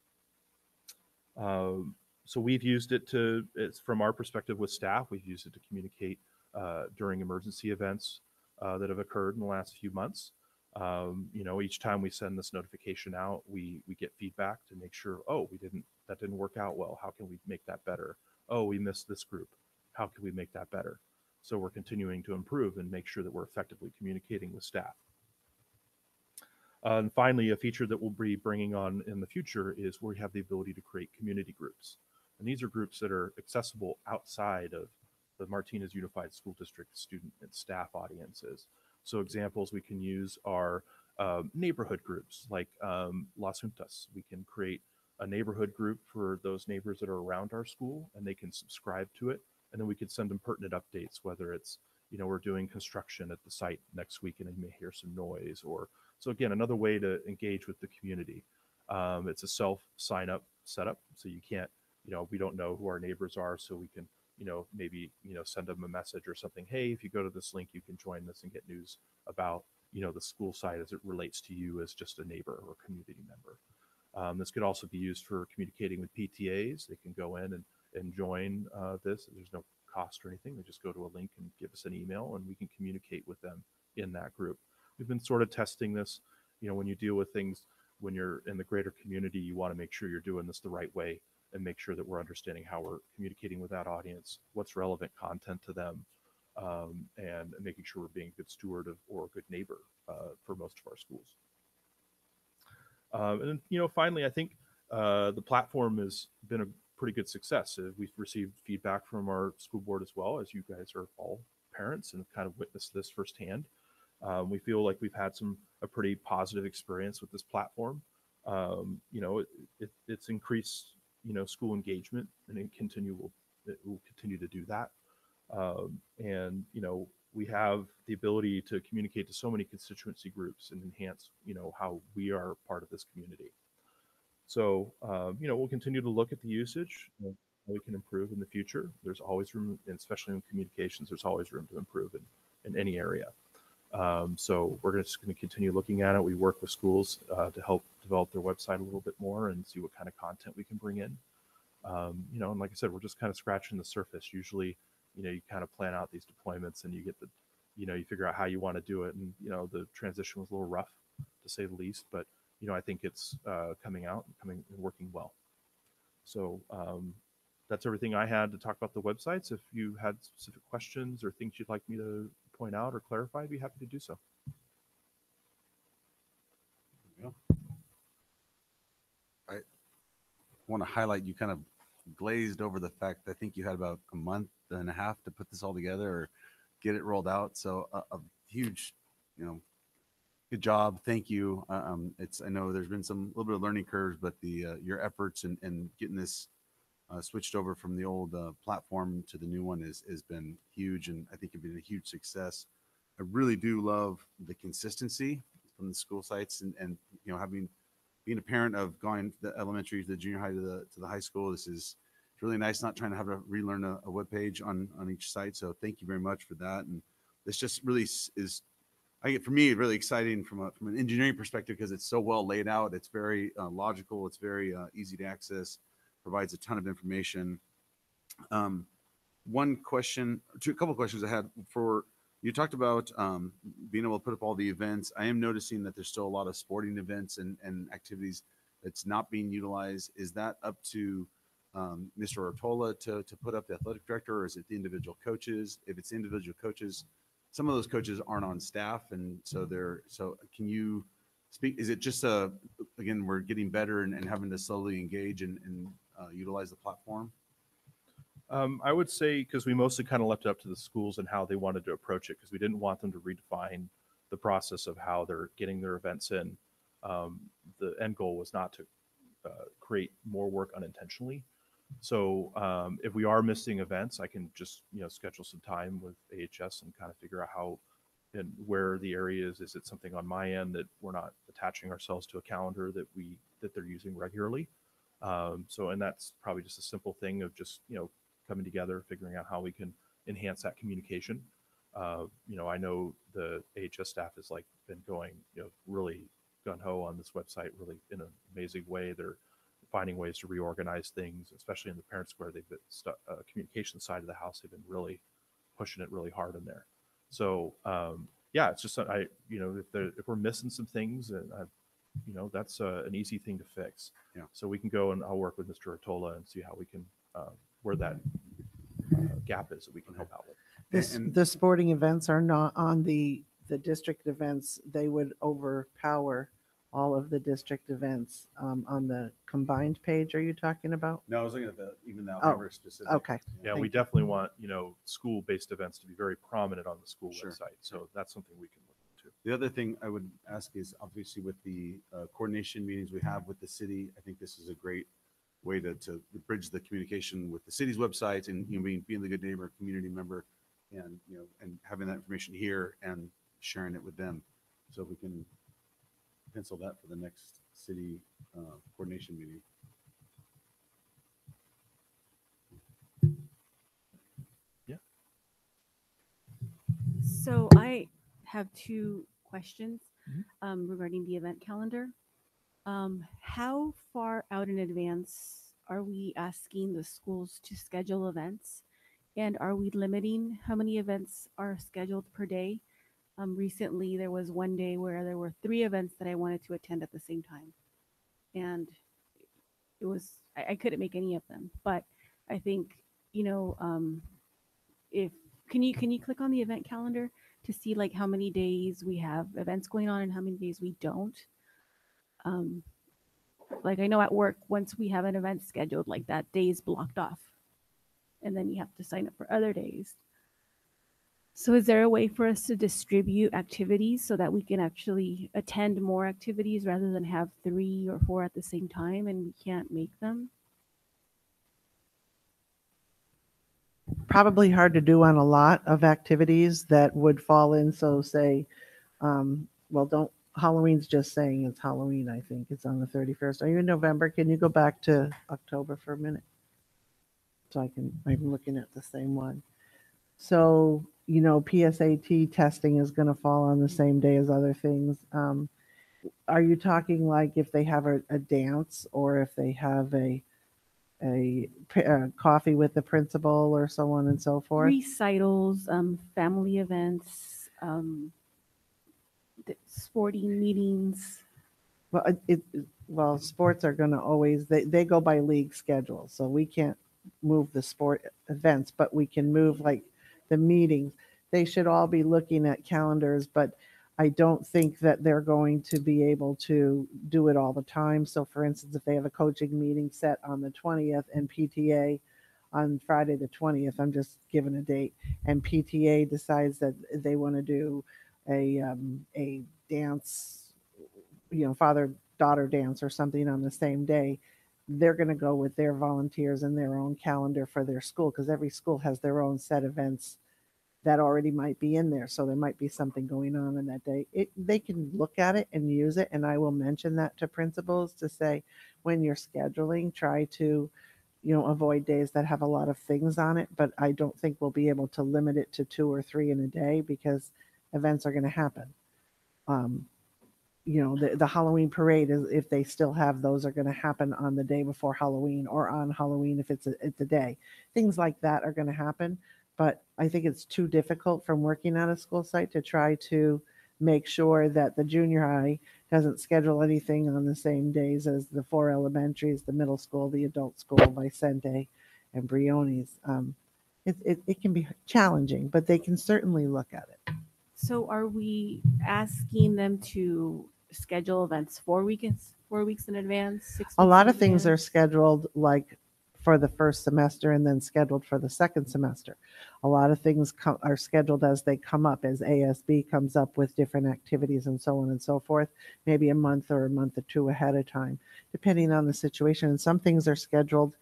Um, so we've used it to, it's from our perspective with staff, we've used it to communicate uh, during emergency events uh, that have occurred in the last few months. Um, you know, each time we send this notification out, we we get feedback to make sure, oh, we didn't that didn't work out well. How can we make that better? Oh, we missed this group. How can we make that better? So we're continuing to improve and make sure that we're effectively communicating with staff. And finally, a feature that we'll be bringing on in the future is where we have the ability to create community groups. And these are groups that are accessible outside of the Martinez Unified School District student and staff audiences. So examples we can use are um, neighborhood groups like um, Las Juntas. We can create a neighborhood group for those neighbors that are around our school and they can subscribe to it. And then we could send them pertinent updates, whether it's, you know, we're doing construction at the site next week and you may hear some noise or, so again, another way to engage with the community. Um, it's a self sign up setup. So you can't, you know, we don't know who our neighbors are. So we can you know, maybe, you know, send them a message or something. Hey, if you go to this link, you can join this and get news about, you know, the school site as it relates to you as just a neighbor or community member. Um, this could also be used for communicating with PTAs. They can go in and, and join uh, this. There's no cost or anything. They just go to a link and give us an email and we can communicate with them in that group. We've been sort of testing this, you know, when you deal with things when you're in the greater community, you want to make sure you're doing this the right way and make sure that we're understanding how we're communicating with that audience, what's relevant content to them, um, and making sure we're being a good steward of or a good neighbor uh, for most of our schools. Um, and then, you know, finally, I think uh, the platform has been a pretty good success. Uh, we've received feedback from our school board as well, as you guys are all parents and kind of witnessed this firsthand. Um, we feel like we've had some a pretty positive experience with this platform. Um, you know, it, it, it's increased you know school engagement, and it continue will it will continue to do that. Um, and you know, we have the ability to communicate to so many constituency groups and enhance you know how we are part of this community. So um, you know, we'll continue to look at the usage. How we can improve in the future. There's always room, and especially in communications, there's always room to improve in, in any area. Um, so we're just going to continue looking at it. We work with schools uh, to help develop their website a little bit more and see what kind of content we can bring in. Um, you know, and like I said, we're just kind of scratching the surface. Usually, you know, you kind of plan out these deployments and you get the, you know, you figure out how you want to do it. And you know, the transition was a little rough, to say the least. But you know, I think it's uh, coming out and coming and working well. So um, that's everything I had to talk about the websites. If you had specific questions or things you'd like me to point out or clarify, I'd be happy to do so. Want to highlight you kind of glazed over the fact I think you had about a month and a half to put this all together or get it rolled out. So a, a huge, you know, good job. Thank you. Uh, Um, it's I know there's been some little bit of learning curves, but the uh, your efforts and and getting this uh, switched over from the old uh, platform to the new one is has been huge, and I think it's been a huge success. I really do love the consistency from the school sites and and you know having being a parent of going the elementary to the junior high to the to the high school. This is really nice not trying to have to relearn a, a web page on on each site. So thank you very much for that. And this just really is I get for me really exciting from a from an engineering perspective because it's so well laid out. It's very uh, logical. It's very uh, easy to access. Provides a ton of information. Um, one question, two, a couple questions I had for you. Talked about um, being able to put up all the events. I am noticing that there's still a lot of sporting events and and activities that's not being utilized. Is that up to um, Mr. Ortola to to put up the athletic director, or is it the individual coaches? If it's individual coaches, some of those coaches aren't on staff and so they're so can you speak is it just a again we're getting better and, and having to slowly engage and, and uh, utilize the platform Um, I would say because we mostly kind of left it up to the schools and how they wanted to approach it because we didn't want them to redefine the process of how they're getting their events in. Um, the end goal was not to uh, create more work unintentionally. So um, if we are missing events, I can just you know schedule some time with AHS and kind of figure out how and where the area is. Is it something on my end that we're not attaching ourselves to a calendar that we that they're using regularly? Um, so and that's probably just a simple thing of just you know coming together, figuring out how we can enhance that communication. Uh, you know, I know the AHS staff has like been going, you know, really gun ho on this website, really in an amazing way. They're finding ways to reorganize things, especially in the parent square. They've been stu- uh, communication side of the house. They've been really pushing it really hard in there. So um, yeah, it's just I, you know, if there, if we're missing some things, and I, you know, that's uh, an easy thing to fix. Yeah. So we can go and I'll work with Mr. Otola and see how we can uh, where that uh, gap is that we can help out with. This, and- the sporting events are not on the, the district events. They would overpower all of the district events um, on the combined page. Are you talking about? no i was looking at the even the Oh, Alhambra specific Okay. Yeah, Thank we you. definitely want you know school-based events to be very prominent on the school Sure. website. So that's something we can look into. the other thing i would ask is obviously with the uh, coordination meetings we have with the city i think this is a great way to, to bridge the communication with the city's websites and you know being, being the good neighbor community member and you know and having that information here and sharing it with them so we can pencil that for the next city uh, coordination meeting yeah So I have two questions Mhm. um, regarding the event calendar. Um, how far out in advance are we asking the schools to schedule events? And are we limiting how many events are scheduled per day? Um, recently, there was one day where there were three events that I wanted to attend at the same time. and it was I, I couldn't make any of them. But I think you know um, if can you can you click on the event calendar to see like how many days we have events going on and how many days we don't. Um, like I know at work, once we have an event scheduled, like that day is blocked off, and then you have to sign up for other days. So is there a way for us to distribute activities so that we can actually attend more activities rather than have three or four at the same time and we can't make them? Probably hard to do on a lot of activities that would fall in. So say, um, well, don't, Halloween's just saying it's Halloween, I think. It's on the 31st. Are you in November? Can you go back to October for a minute? So I can, I'm looking at the same one. So, you know, PSAT testing is going to fall on the same day as other things. Um, are you talking like if they have a, a dance or if they have a uh coffee with the principal or so on and so forth? Recitals, um, family events, um, sporting meetings. Well, it- well, sports are gonna always, they, they go by league schedule, so we can't move the sport events, but we can move like the meetings. They should all be looking at calendars, but I don't think that they're going to be able to do it all the time. So for instance, if they have a coaching meeting set on the twentieth and PTA on Friday, the twentieth, I'm just giving a date, and PTA decides that they want to do a, um, a dance, you know, father daughter dance or something on the same day, they're going to go with their volunteers and their own calendar for their school because every school has their own set events that already might be in there. So there might be something going on on that day. It, they can look at it and use it. And I will mention that to principals to say, when you're scheduling, try to, you know, avoid days that have a lot of things on it. But I don't think we'll be able to limit it to two or three in a day because events are going to happen. Um, you know, the, the Halloween parade is if they still have those are going to happen on the day before Halloween or on Halloween if it's a, it's a day. Things like that are going to happen. But I think it's too difficult from working at a school site to try to make sure that the junior high doesn't schedule anything on the same days as the four elementaries, the middle school, the adult school, Vicente and Briones. Um, it, it, it can be challenging, but they can certainly look at it. So are we asking them to schedule events four weeks, four weeks in advance? Six A weeks lot in of things are advance? scheduled like for the first semester and then scheduled for the second semester. A lot of things co- are scheduled as they come up, as ASB comes up with different activities and so on and so forth, maybe a month or a month or two ahead of time, depending on the situation. And some things are scheduled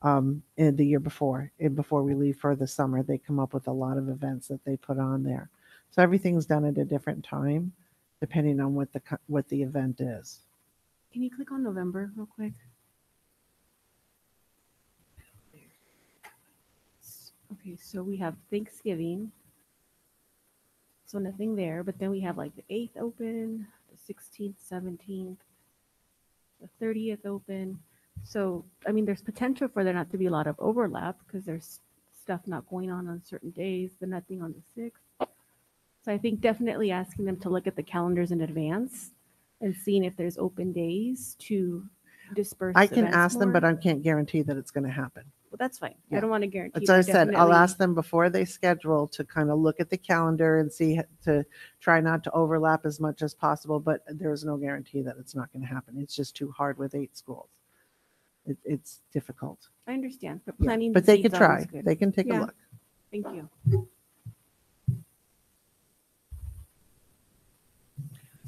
um, in the year before, and before we leave for the summer, they come up with a lot of events that they put on there. So everything's done at a different time, depending on what the what the event is. Can you click on November real quick? Okay, so we have Thanksgiving. So nothing there, but then we have like the eighth open, the sixteenth, seventeenth, the thirtieth open. So, I mean, there's potential for there not to be a lot of overlap because there's stuff not going on on certain days, but nothing on the sixth. So I think definitely asking them to look at the calendars in advance and seeing if there's open days to disperse. I can events ask them, but. I can't guarantee that it's going to happen. Well, that's fine. Yeah. I don't want to guarantee. As but I said, I'll definitely- ask them before they schedule to kind of look at the calendar and see, to try not to overlap as much as possible, but there's no guarantee that it's not going to happen. It's just too hard with eight schools. It, it's difficult. I understand, but Yeah, planning. But the they could always try. good. They can take a Yeah. look. Thank you.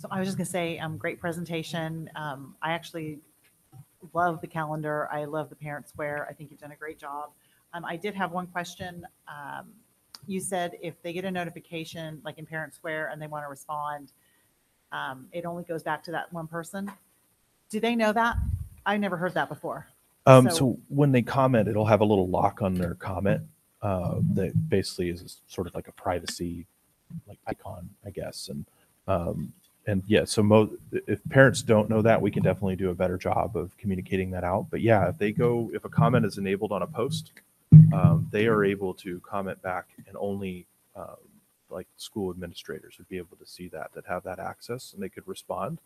So I was just gonna say, um, great presentation. Um, I actually love the calendar. I love the parent square. I think you've done a great job. Um, I did have one question. Um, you said if they get a notification, like in Parent Square, and they want to respond, um, it only goes back to that one person. Do they know that? I never heard that before. Um, So- so when they comment, it'll have a little lock on their comment uh, that basically is sort of like a privacy like icon, I guess. And um, and yeah, so mo- if parents don't know that, we can definitely do a better job of communicating that out. But yeah, if they go, if a comment is enabled on a post, um, they are able to comment back, and only um, like school administrators would be able to see that that have that access, and they could respond.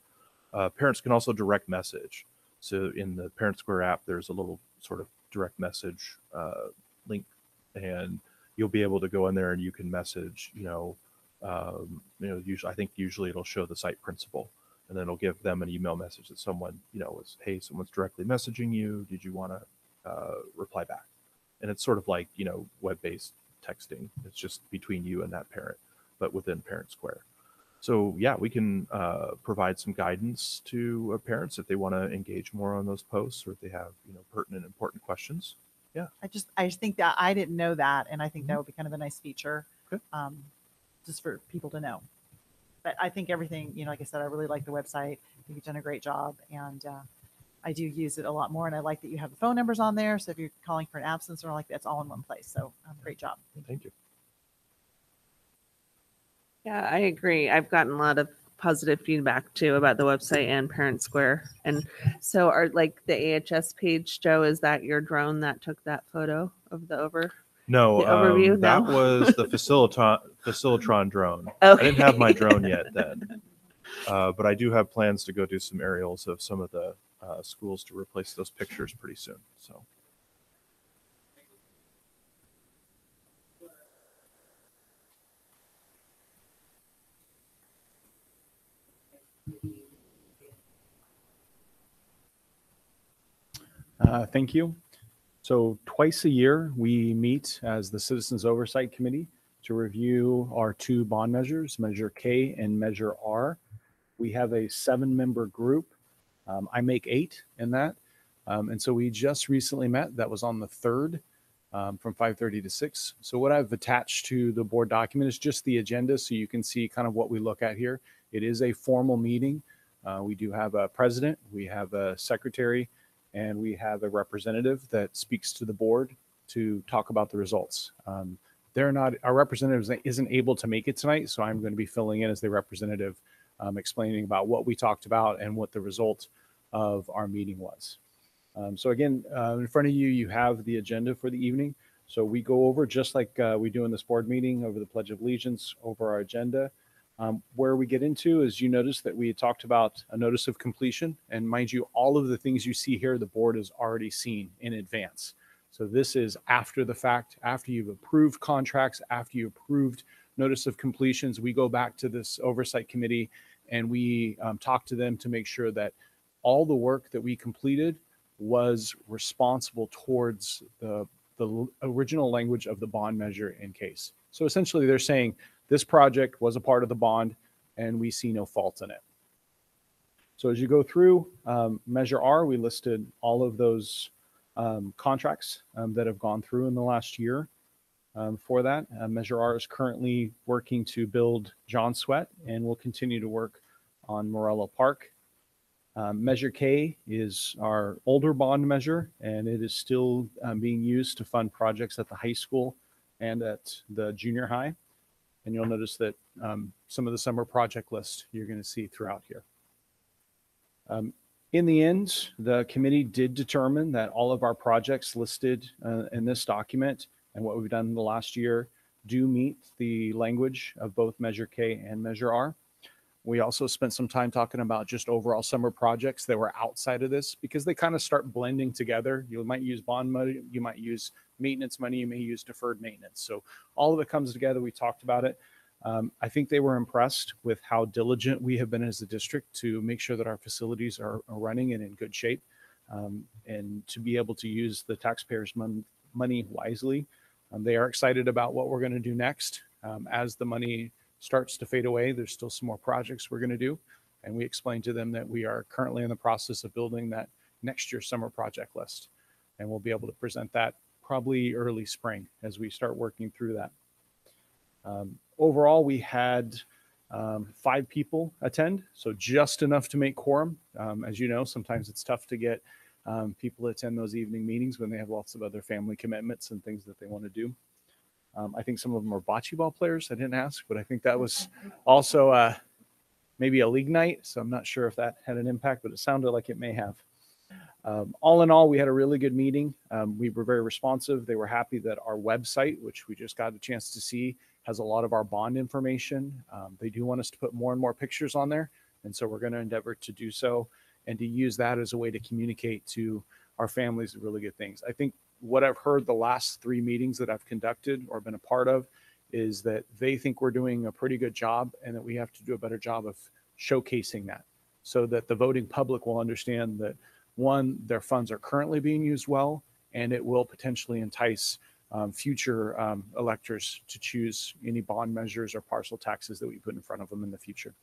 Uh, parents can also direct message. So in the Parent Square app, there's a little sort of direct message uh, link, and you'll be able to go in there and you can message, you know, um, you know, usually I think usually it'll show the site principal, and then it'll give them an email message that someone, you know, is hey, someone's directly messaging you. Did you want to uh, reply back? And it's sort of like you know web-based texting. It's just between you and that parent, but within Parent Square. So yeah, we can uh, provide some guidance to uh, parents if they want to engage more on those posts or if they have you know pertinent, important questions. Yeah. I just, I just think that I didn't know that, and I think that would be kind of a nice feature, Okay. um, just for people to know. But I think everything, you know, like I said, I really like the website. I think you've done a great job, and uh, I do use it a lot more. And I like that you have the phone numbers on there, so if you're calling for an absence or like that's all in one place. So, um, great job. Thank you. Yeah, I agree. I've gotten a lot of positive feedback too about the website and Parent Square. And so are like the AHS page, Joe, is that your drone that took that photo of the over? No, The overview? um, that No. was the Facilitron Facilitron drone. I didn't have my drone yet then, uh, but I do have plans to go do some aerials of some of the uh, schools to replace those pictures pretty soon. So Uh, Thank you. So twice a year, we meet as the Citizens Oversight Committee to review our two bond measures, Measure K and Measure R. We have a seven-member group. Um, I make eight in that. Um, And so we just recently met. That was on the 3rd um, from 5:30 to 6. So what I've attached to the board document is just the agenda so you can see kind of what we look at here. It is a formal meeting. Uh, We do have a president, we have a secretary, and we have a representative that speaks to the board to talk about the results. Um, they're not, our representative isn't able to make it tonight, so I'm going to be filling in as the representative, um, explaining about what we talked about and what the result of our meeting was. Um, so again, uh, in front of you, you have the agenda for the evening. So we go over, just like uh, we do in this board meeting, over the Pledge of Allegiance, over our agenda. Um, where we get into is you notice that we talked about a notice of completion. And mind you, all of the things you see here, the board has already seen in advance. So this is after the fact, after you've approved contracts, after you approved notice of completions, we go back to this oversight committee and we um, talk to them to make sure that all the work that we completed was responsible towards the, the original language of the bond measure in case. So essentially, they're saying this project was a part of the bond and we see no fault in it. So as you go through um, Measure R, we listed all of those um, contracts um, that have gone through in the last year. Um, for that, uh, Measure R is currently working to build John Swett and will continue to work on Morello Park. Um, measure K is our older bond measure, and it is still um, being used to fund projects at the high school and at the junior high. And you'll notice that um, some of the summer project list you're going to see throughout here. Um, in the end, the committee did determine that all of our projects listed uh, in this document and what we've done in the last year do meet the language of both Measure K and Measure R. We also spent some time talking about just overall summer projects that were outside of this because they kind of start blending together. You might use bond money, you might use maintenance money, you may use deferred maintenance. So all of it comes together. We talked about it. Um, I think they were impressed with how diligent we have been as a district to make sure that our facilities are, are running and in good shape um, and to be able to use the taxpayers' mon- money wisely. Um, they are excited about what we're going to do next. Um, as the money starts to fade away, there's still some more projects we're going to do. And we explained to them that we are currently in the process of building that next year summer project list. And we'll be able to present that probably early spring as we start working through that. Um, overall, we had um, five people attend, so just enough to make quorum. Um, as you know, sometimes it's tough to get um, people to attend those evening meetings when they have lots of other family commitments and things that they want to do. Um, I think some of them are bocce ball players. I didn't ask, but I think that was also uh, maybe a league night. So I'm not sure if that had an impact, but it sounded like it may have. Um, all in all, we had a really good meeting. Um, we were very responsive. They were happy that our website, which we just got a chance to see, has a lot of our bond information. Um, they do want us to put more and more pictures on there. And so we're going to endeavor to do so. and to use that as a way to communicate to our families really good things. I think what I've heard the last three meetings that I've conducted or been a part of is that they think we're doing a pretty good job and that we have to do a better job of showcasing that so that the voting public will understand that one, their funds are currently being used well, and it will potentially entice um, future um, electors to choose any bond measures or parcel taxes that we put in front of them in the future.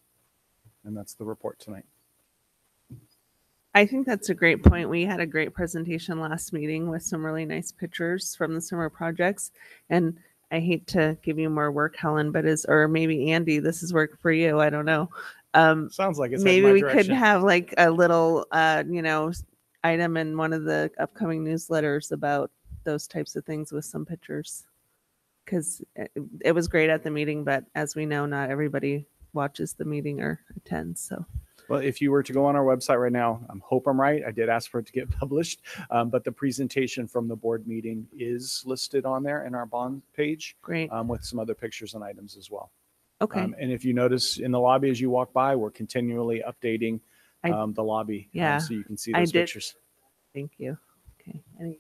And that's the report tonight. I think that's a great point. We had a great presentation last meeting with some really nice pictures from the summer projects. And I hate to give you more work, Helen, but is, or maybe Andy, this is work for you. I don't know. Um, Sounds like it's maybe we could have like a little, uh, you know, item in one of the upcoming newsletters about those types of things with some pictures. Cause it, it was great at the meeting, but as we know, not everybody watches the meeting or attends. So. Well, if you were to go on our website right now, I hope I'm right. I did ask for it to get published, um, but the presentation from the board meeting is listed on there in our bond page Great. um, with some other pictures and items as well. Okay. Um, and if you notice in the lobby as you walk by, we're continually updating I- um, the lobby. um, Yeah, so you can see I those did- pictures. Thank you. Okay. Any?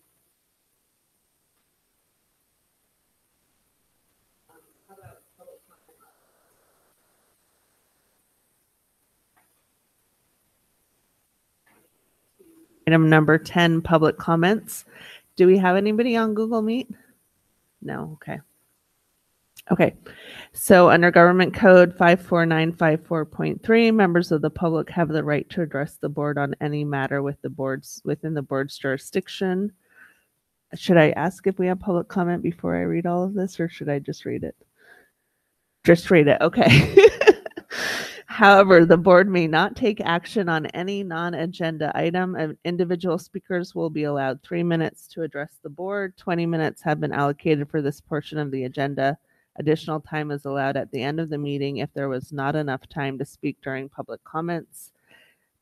Item number 10, public comments. Do we have anybody on Google Meet? No, okay. Okay, so under Government Code 54954.3, members of the public have the right to address the board on any matter with the board's, within the board's jurisdiction. Should I ask if we have public comment before I read all of this, or should I just read it? Just read it, okay. However, the board may not take action on any non-agenda item, and individual speakers will be allowed three minutes to address the board. 20 minutes have been allocated for this portion of the agenda. Additional time is allowed at the end of the meeting if there was not enough time to speak during public comments.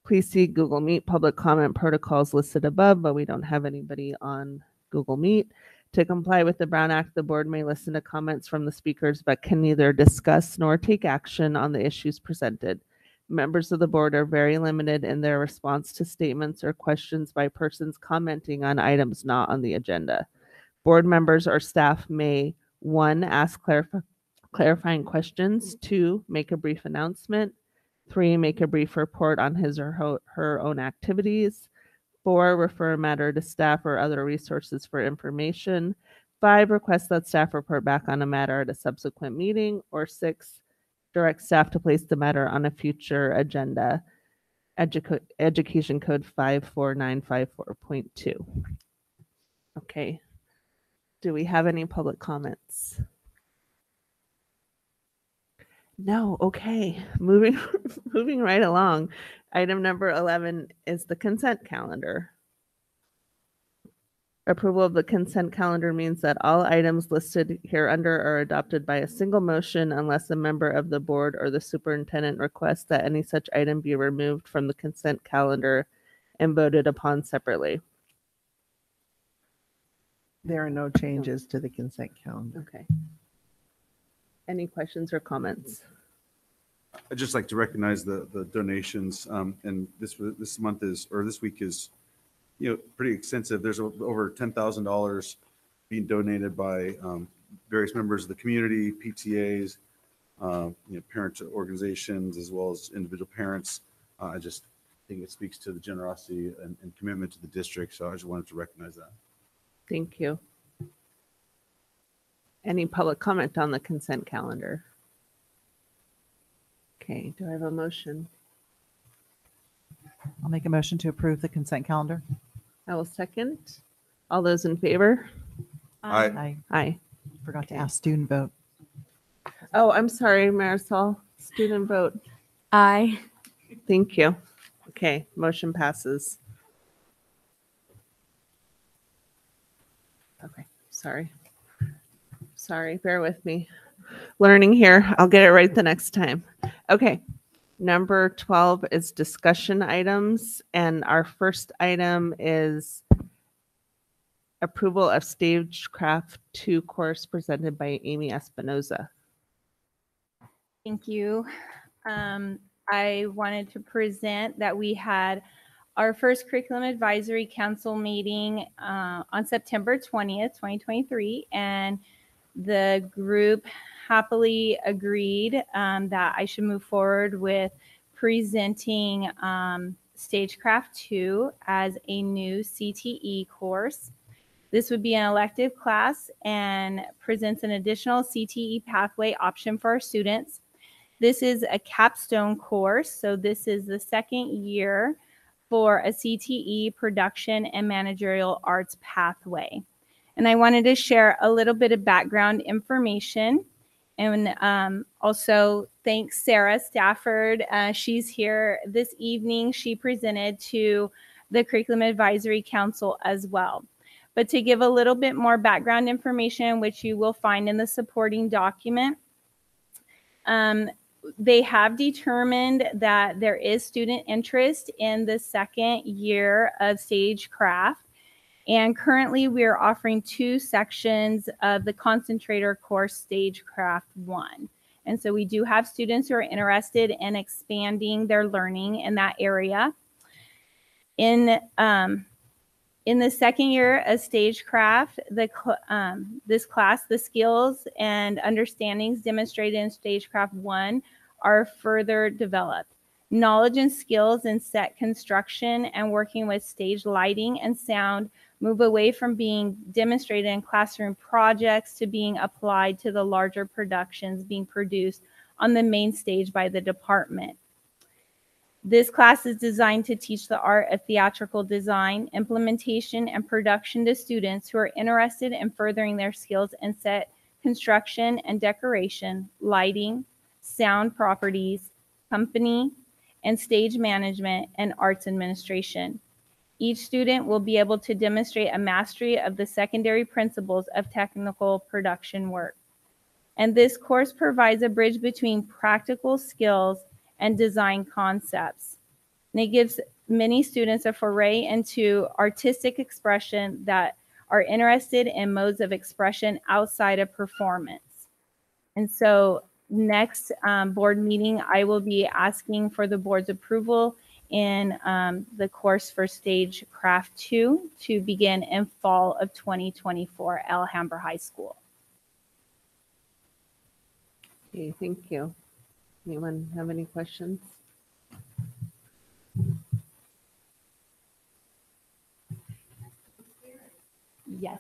Please see Google Meet public comment protocols listed above, but we don't have anybody on Google Meet. To comply with the Brown Act, the board may listen to comments from the speakers, but can neither discuss nor take action on the issues presented. Members of the board are very limited in their response to statements or questions by persons commenting on items not on the agenda. Board members or staff may, one, ask clarif- clarifying questions, two, make a brief announcement, three, make a brief report on his or ho- her own activities, four, refer a matter to staff or other resources for information, five, request that staff report back on a matter at a subsequent meeting, or six, direct staff to place the matter on a future agenda. Educa- Education Code 54954.2. Okay. Do we have any public comments? No, okay. Moving moving right along. Item number 11 is the consent calendar. Approval of the consent calendar means that all items listed here under are adopted by a single motion unless a member of the board or the superintendent requests that any such item be removed from the consent calendar and voted upon separately. There are no changes to the consent calendar. Okay. Any questions or comments? I'd just like to recognize the, the donations, um, and this, this month is, or this week is, you know, pretty extensive. There's o- over ten thousand dollars being donated by, um, various members of the community, PTAs, uh, you know, parent organizations, as well as individual parents. Uh, I just think it speaks to the generosity and, and commitment to the district, so I just wanted to recognize that. Thank you. Any public comment on the consent calendar? Okay, do I have a motion? I'll make a motion to approve the consent calendar. I will second. All those in favor? Aye. I Aye. forgot to ask student vote. Oh, I'm sorry, Marisol. Student vote. Aye. Thank you. Okay, motion passes. Sorry. Sorry, bear with me. Learning here. I'll get it right the next time. Okay. Number 12 is discussion items, and our first item is approval of Stagecraft 2 course presented by Amy Espinoza. Thank you. Um, I wanted to present that we had our first curriculum advisory council meeting uh, on September 20th, 2023, and the group happily agreed um, that I should move forward with presenting um, Stagecraft 2 as a new CTE course. This would be an elective class and presents an additional CTE pathway option for our students. This is a capstone course, so this is the second year for a CTE production and managerial arts pathway. And I wanted to share a little bit of background information. And um, also thanks Sarah Stafford. Uh, she's here this evening. She presented to the Curriculum Advisory Council as well. But to give a little bit more background information, which you will find in the supporting document, um, they have determined that there is student interest in the second year of Stagecraft. And currently, we are offering two sections of the concentrator course, Stagecraft 1. And so we do have students who are interested in expanding their learning in that area. In um, in the second year of Stagecraft, the um, this class, the skills and understandings demonstrated in Stagecraft 1 are further developed. Knowledge and skills in set construction and working with stage lighting and sound move away from being demonstrated in classroom projects to being applied to the larger productions being produced on the main stage by the department. This class is designed to teach the art of theatrical design, implementation, and production to students who are interested in furthering their skills in set construction and decoration, lighting, sound properties, company, and stage management and arts administration. Each student will be able to demonstrate a mastery of the secondary principles of technical production work. And this course provides a bridge between practical skills and design concepts. And it gives many students a foray into artistic expression that are interested in modes of expression outside of performance. And so, next um, board meeting, I will be asking for the board's approval in um, the course for Stage Craft 2 to begin in fall of 2024 at Alhambra High School. Okay, thank you. Anyone have any questions? Yes.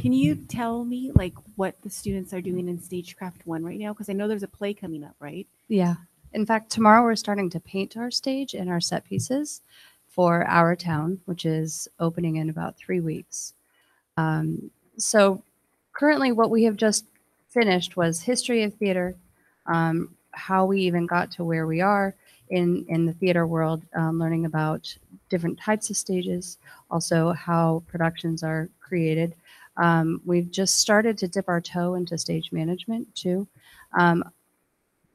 Can you tell me like what the students are doing in Stagecraft One right now? Because I know there's a play coming up, right? Yeah. In fact, tomorrow we're starting to paint our stage and our set pieces for Our Town, which is opening in about three weeks. Um, so currently, what we have just finished was history of theater, um, how we even got to where we are in in the theater world, um, learning about different types of stages, also how productions are created. Um, we've just started to dip our toe into stage management too. Um,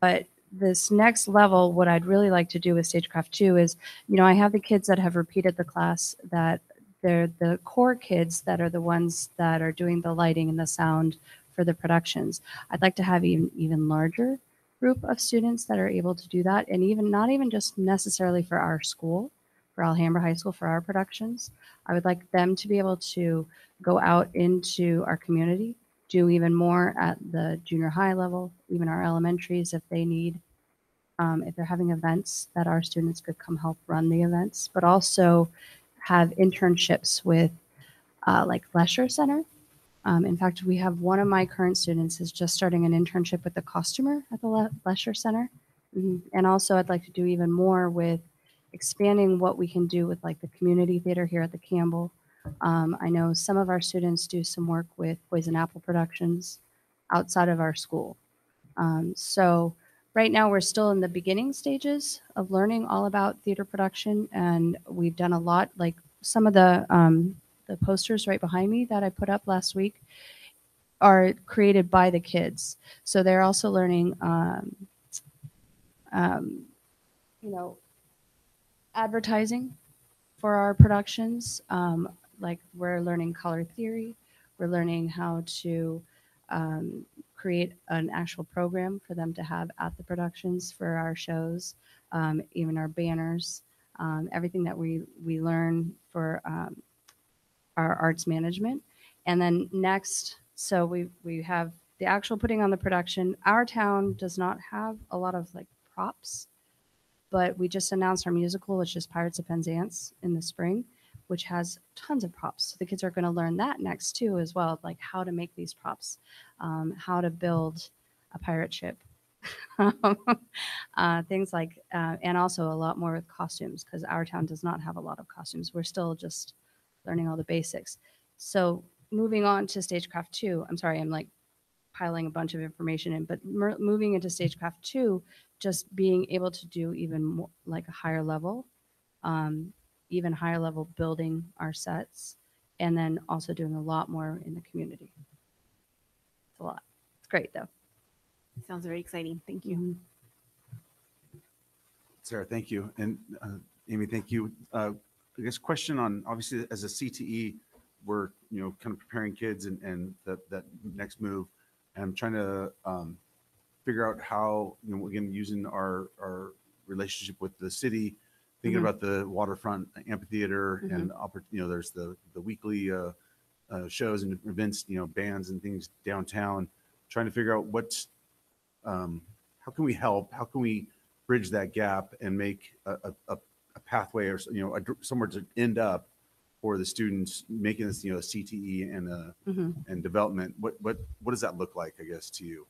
but this next level, what I'd really like to do with Stagecraft 2 is, you know, I have the kids that have repeated the class that they're the core kids that are the ones that are doing the lighting and the sound for the productions. I'd like to have even even larger group of students that are able to do that and even not even just necessarily for our school, for Alhambra High School for our productions. I would like them to be able to go out into our community, do even more at the junior high level, even our elementaries if they need. Um, if they're having events, that our students could come help run the events, but also have internships with uh, like Lesher Center. Um, in fact, we have one of my current students is just starting an internship with the costumer at the Le- Lesher Center. Mhm. And also, I'd like to do even more with expanding what we can do with like the community theater here at the Campbell. Um, I know some of our students do some work with Poison Apple Productions outside of our school. Um, so right now we're still in the beginning stages of learning all about theater production, and we've done a lot. Like some of the um, the posters right behind me that I put up last week are created by the kids, so they're also learning. Um, um, you know, advertising for our productions. Um, like we're learning color theory, we're learning how to um, create an actual program for them to have at the productions for our shows, um, even our banners, um, everything that we we learn for um, our arts management. And then next, so we we have the actual putting on the production. Our town does not have a lot of like props, but we just announced our musical, which is Pirates of Penzance in the spring, which has tons of props. So the kids are going to learn that next too, as well, like how to make these props, um, how to build a pirate ship, uh, things like, uh, and also a lot more with costumes because our town does not have a lot of costumes. We're still just learning all the basics. So moving on to Stagecraft 2, I'm sorry, I'm like piling a bunch of information in, but moving into Stagecraft 2, just being able to do even more like a higher level, um, even higher level building our sets, and then also doing a lot more in the community. It's a lot. It's great though. Sounds very exciting. Thank you. Sarah, thank you. And uh, Amy, thank you. Uh, I guess question on, obviously, as a CTE, we're, you know, kind of preparing kids and, and that, that next move. And I'm trying to um, figure out how, you know, again, using our, our relationship with the city, thinking Mhm. about the waterfront amphitheater Mhm. and, oppor- you know, there's the, the weekly uh, uh, shows and events, you know, bands and things downtown, trying to figure out what's, um, how can we help? How can we bridge that gap and make a, a, a- pathway or, you know, a somewhere to end up for the students making this, you know, CTE and, uh, and development? What, what, what does that look like, I guess, to you?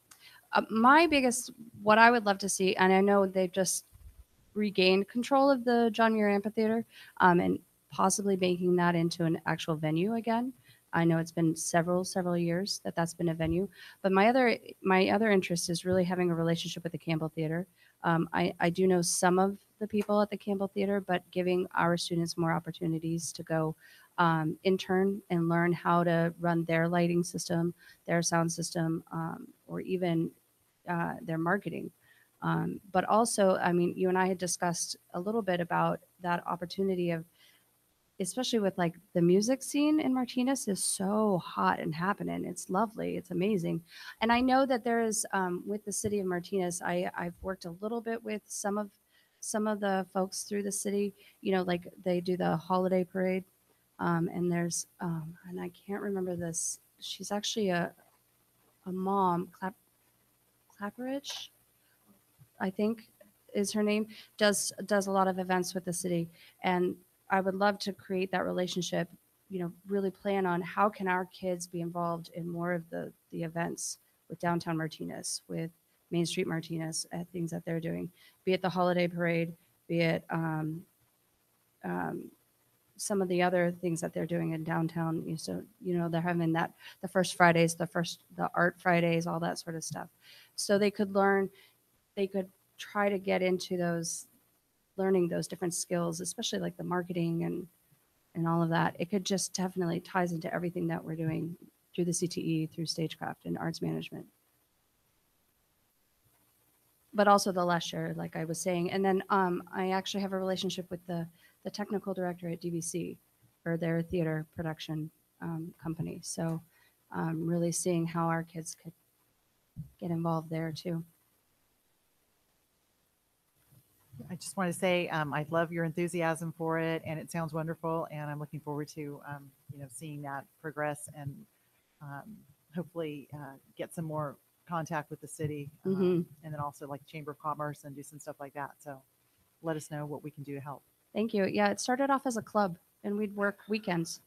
Uh, my biggest, what I would love to see, and I know they've just regained control of the John Muir Amphitheater um, and possibly making that into an actual venue again. I know it's been several, several years that that's been a venue, but my other, my other interest is really having a relationship with the Campbell Theater. Um, I, I do know some of the people at the Campbell Theater, but giving our students more opportunities to go um, intern and learn how to run their lighting system, their sound system, um, or even uh, their marketing. Um, but also, I mean, you and I had discussed a little bit about that opportunity of, especially with like the music scene in Martinez is so hot and happening. It's lovely. It's amazing. And I know that there is um, with the city of Martinez, I, I've worked a little bit with some of some of the folks through the city, you know, like they do the holiday parade. Um, and there's, um, and I can't remember this. She's actually a, a mom, Clap, Clapperidge, I think is her name, does does a lot of events with the city. And I would love to create that relationship, you know, really plan on how can our kids be involved in more of the the events with downtown Martinez, with Main Street Martinez, uh, things that they're doing, be it the holiday parade, be it um, um, some of the other things that they're doing in downtown. You so you know they're having that the first Fridays, the first the art Fridays, all that sort of stuff. So they could learn, they could try to get into those learning those different skills, especially like the marketing and and all of that. It could just definitely ties into everything that we're doing through the CTE, through stagecraft and arts management. But also the Lesher, like I was saying. And then um, I actually have a relationship with the, the technical director at DVC for their theater production um, company. So um, really seeing how our kids could get involved there too. I just want to say, um, I love your enthusiasm for it and it sounds wonderful. And I'm looking forward to, um, you know, seeing that progress and, um, hopefully, uh, get some more contact with the city. um, Mhm. And then also like Chamber of Commerce and do some stuff like that. So let us know what we can do to help. Thank you. Yeah, it started off as a club and we'd work weekends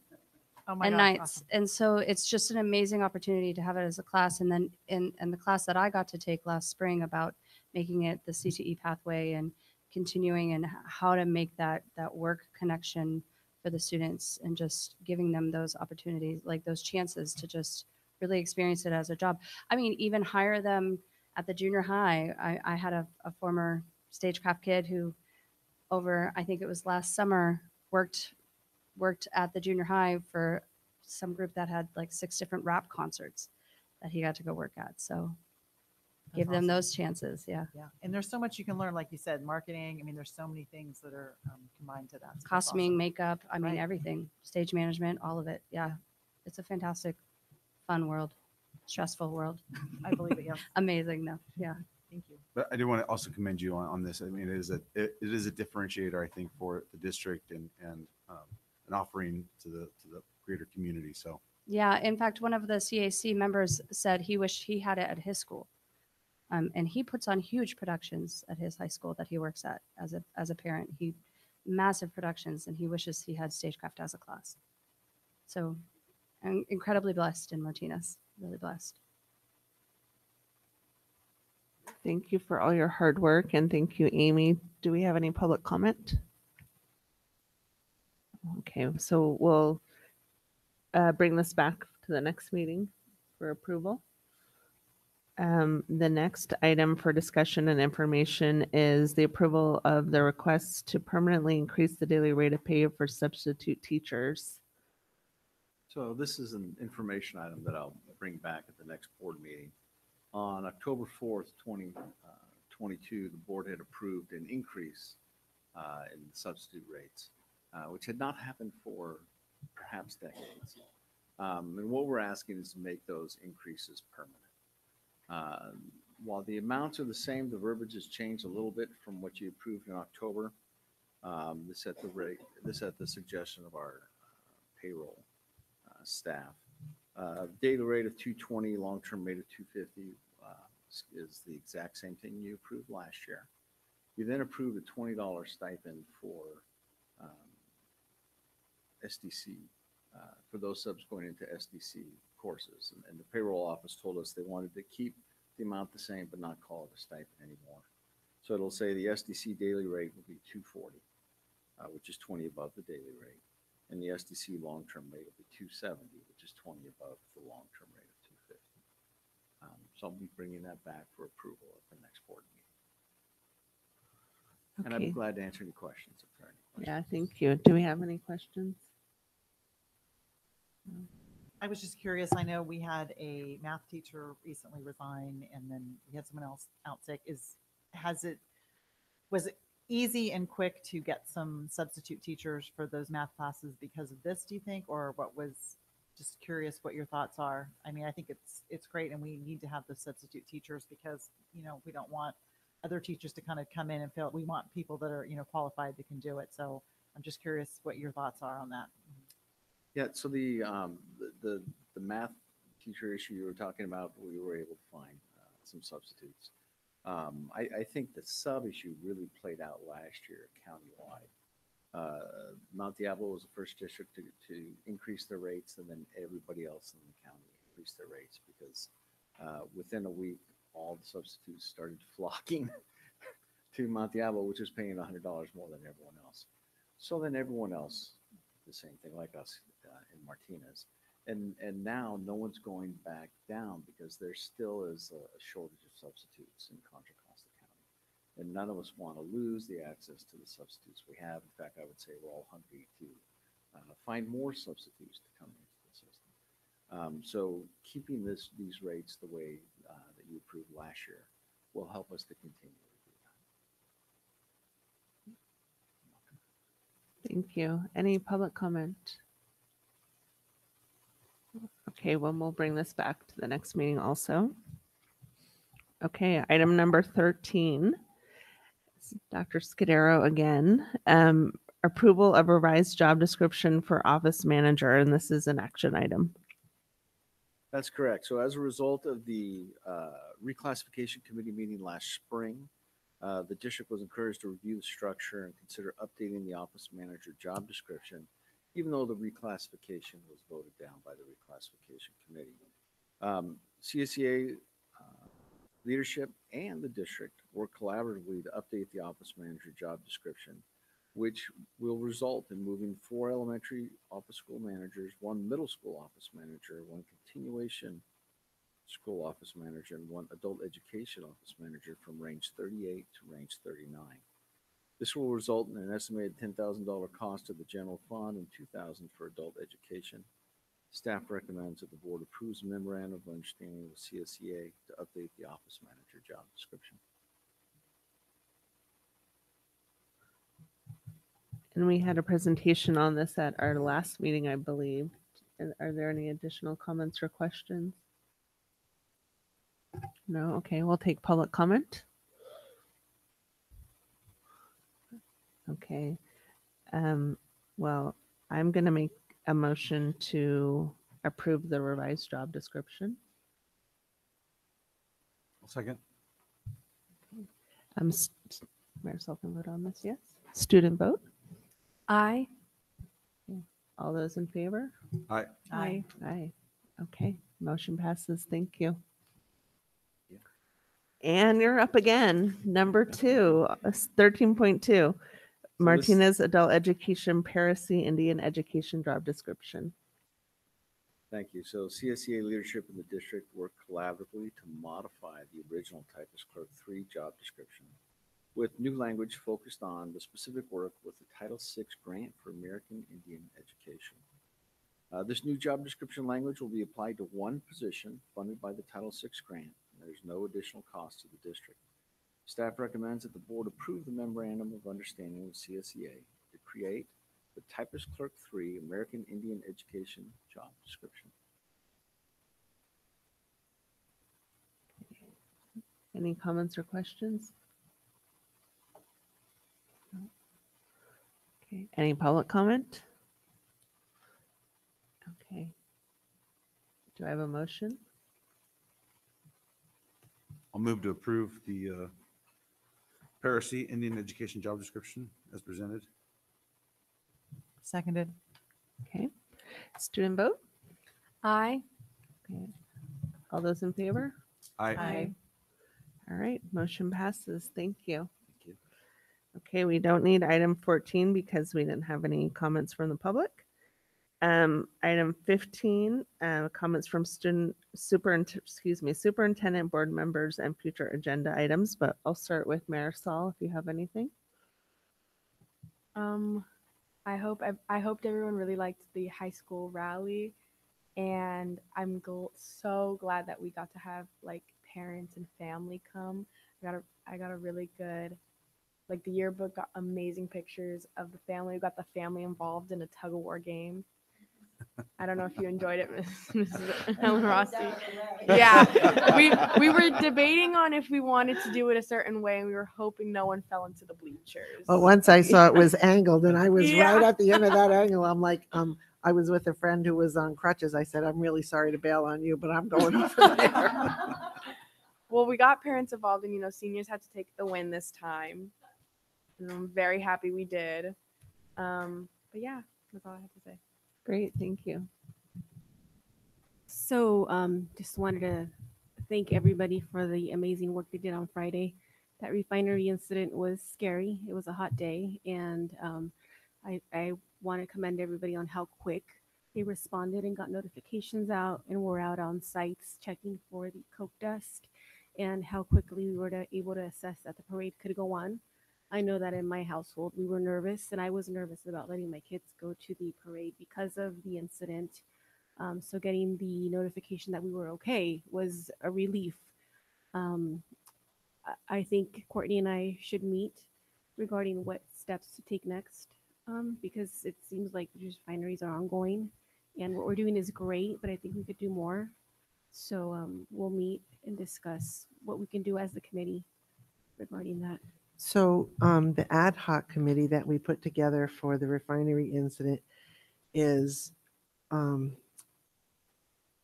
Oh and gosh, nights. awesome. And so it's just an amazing opportunity to have it as a class. And then in, in the class that I got to take last spring about making it the CTE pathway and continuing and how to make that, that work connection for the students and just giving them those opportunities, like those chances to just really experience it as a job. I mean, even hire them at the junior high. I, I had a, a former stagecraft kid who over, I think it was last summer, worked worked at the junior high for some group that had like six different rap concerts that he got to go work at. So give them awesome. those chances. Yeah. Yeah. And there's so much you can learn, like you said, marketing. I mean, there's so many things that are um, combined to that. So Costuming, awesome. makeup, I mean, Right. everything, stage management, all of it. Yeah. It's a fantastic, fun world. stressful world. I believe it, Yeah. Amazing, though. Yeah. Thank you. But I do want to also commend you on, on this. I mean, it is a, it, it is a differentiator, I think, for the district and, and, um, an offering to the, to the greater community. So Yeah, in fact, one of the CAC members said he wished he had it at his school. Um, and he puts on huge productions at his high school that he works at as a, as a parent. He, massive productions, and he wishes he had stagecraft as a class. So I'm incredibly blessed in Martinez, really blessed. Thank you for all your hard work and thank you, Amy. Do we have any public comment? Okay, so we'll uh, bring this back to the next meeting for approval. Um, the next item for discussion and information is the approval of the request to permanently increase the daily rate of pay for substitute teachers. So this is an information item that I'll bring back at the next board meeting. On October 4th, 2022, the board had approved an increase uh, in substitute rates, uh, which had not happened for perhaps decades. Um, And what we're asking is to make those increases permanent. Uh, While the amounts are the same, the verbiage has changed a little bit from what you approved in October. Um, This at the rate, this at the suggestion of our uh, payroll uh, staff. Uh, Daily rate of 220, long-term rate of 250 uh, is- is the exact same thing you approved last year. You then approved a $20 stipend for um, SDC, uh, for those subs going into SDC courses. And- And the payroll office told us they wanted to keep the amount the same, but not call it a stipend anymore. So it'll say the SDC daily rate will be 240, uh, which is 20 above the daily rate. And the SDC long-term rate will be 270, which is 20 above the long-term rate of 250. Um, So I'll be bringing that back for approval at the next board meeting. And Okay. I'm glad to answer any questions if there are any questions. Yeah, thank you. Do we have any questions? I was just curious, I know we had a math teacher recently resign and then we had someone else out sick. Is, has it, was it easy and quick to get some substitute teachers for those math classes because of this, do you think? Or what was, just curious what your thoughts are. I mean, I think it's, it's great and we need to have the substitute teachers because, you know, we don't want other teachers to kind of come in and fill feel, we want people that are, you know, qualified that can do it. So I'm just curious what your thoughts are on that. Yeah, so the, um, the- the, math teacher issue you were talking about, we were able to find uh, some substitutes. Um, I, I think the sub issue really played out last year countywide. Uh, Mount Diablo was the first district to, to increase their rates, and then everybody else in the county increased their rates because uh, within a week, all the substitutes started flocking to Mount Diablo, which was paying $100 more than everyone else. So then everyone else, the same thing like us in Martinez. And, and now no one's going back down because there still is a a shortage of substitutes in Contra Costa County. And none of us want to lose the access to the substitutes we have. In fact, I would say we're all hungry to uh, find more substitutes to come into the system. Um, so keeping this, these rates the way uh, that you approved last year will help us to continue to do that. Thank you. Any public comment? Okay, well, we'll bring this back to the next meeting also. Okay, item number 13. Dr. Scudero again. Um, approval of revised job description for office manager, and this is an action item. That's correct. So as a result of the uh, reclassification committee meeting last spring, uh, the district was encouraged to review the structure and consider updating the office manager job description, even though the reclassification was voted down by the reclassification committee. Um, CSEA uh, leadership and the district work collaboratively to update the office manager job description, which will result in moving four elementary office school managers, one middle school office manager, one continuation school office manager, and one adult education office manager from range 38 to range 39. This will result in an estimated $10,000 cost to the general fund and $2,000 for adult education. Staff recommends that the board approves a memorandum of understanding with CSEA to update the office manager job description. And we had a presentation on this at our last meeting, I believe. Are- Are there any additional comments or questions? No, okay, we'll take public comment. Okay. Um, well, I'm gonna make a motion to approve the revised job description. Second. Um, s- s- Marisol can vote on this, yes? Student vote? Aye. All those in favor? Aye. Aye. Aye. Okay, motion passes. Thank you. And you're up again. Number two, thirteen point two. Martinez Adult Education Parisi Indian Education Job Description. Thank you. So CSEA leadership in the district worked collaboratively to modify the original typist clerk three job description with new language focused on the specific work with the Title VI grant for American Indian education. Uh, this new job description language will be applied to one position funded by the Title VI grant. and There's no additional cost to the district. Staff recommends that the board approve the memorandum of understanding with CSEA to create the typist clerk three American Indian education job description. Any comments or questions? No. Okay, any public comment? Okay. Do I have a motion? I'll move to approve the uh, Parisi Indian Education Job Description as presented. Seconded. Okay. Student vote? Aye. Okay. All those in favor? Aye. Aye. All right, motion passes. Thank you. Thank you. Okay, we don't need item 14 because we didn't have any comments from the public. Um, item 15, uh, comments from student super, excuse me, superintendent, board members and future agenda items, but I'll start with Marisol if you have anything. Um, I hope I, I hoped everyone really liked the high school rally, and I'm gl- so glad that we got to have like parents and family come. I got a I got a really good, like the yearbook got amazing pictures of the family. We got the family involved in a tug of war game. I don't know if you enjoyed it, Miss- Mrs. Helen Rossi. Yeah, we we were debating on if we wanted to do it a certain way, and we were hoping no one fell into the bleachers. But once I saw it was angled and I was right at the end of that angle, I'm like, um, I was with a friend who was on crutches. I said, I'm really sorry to bail on you, but I'm going over there. well, we got parents involved, and you know, seniors had to take the win this time, and I'm very happy we did. Um, but yeah, that's all I have to say. Great, thank you. So um, just wanted to thank everybody for the amazing work they did on Friday. That refinery incident was scary. It was a hot day, and um, I, I want to commend everybody on how quick they responded and got notifications out and were out on sites checking for the coke dust and how quickly we were able to assess that the parade could go on. I know that in my household we were nervous, and I was nervous about letting my kids go to the parade because of the incident. Um, so getting the notification that we were okay was a relief. Um, I- think Courtney and I should meet regarding what steps to take next um, because it seems like the refineries are ongoing and what we're doing is great, but I think we could do more. So um, we'll meet and discuss what we can do as the committee regarding that. So um, the ad hoc committee that we put together for the refinery incident is, um,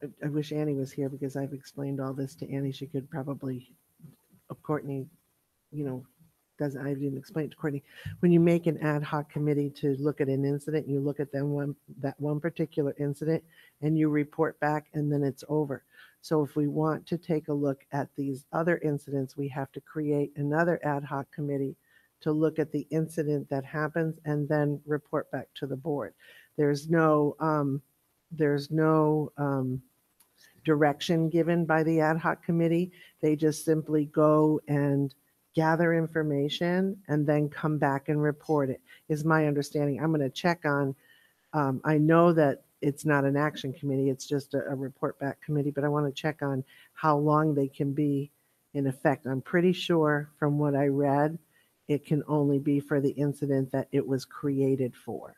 I- I wish Annie was here because I've explained all this to Annie. She could probably, uh, Courtney, you know, doesn't, I didn't explain it to Courtney. When you make an ad hoc committee to look at an incident, you look at them one, that one particular incident and you report back and then it's over. So if we want to take a look at these other incidents, we have to create another ad hoc committee to look at the incident that happens and then report back to the board. There's no, um, there's no, um, direction given by the ad hoc committee. They just simply go and gather information and then come back and report it, is my understanding. I'm going to check on, um, I know that it's not an action committee, it's just a, a report back committee, but I want to check on how long they can be in effect. I'm pretty sure from what I read, it can only be for the incident that it was created for.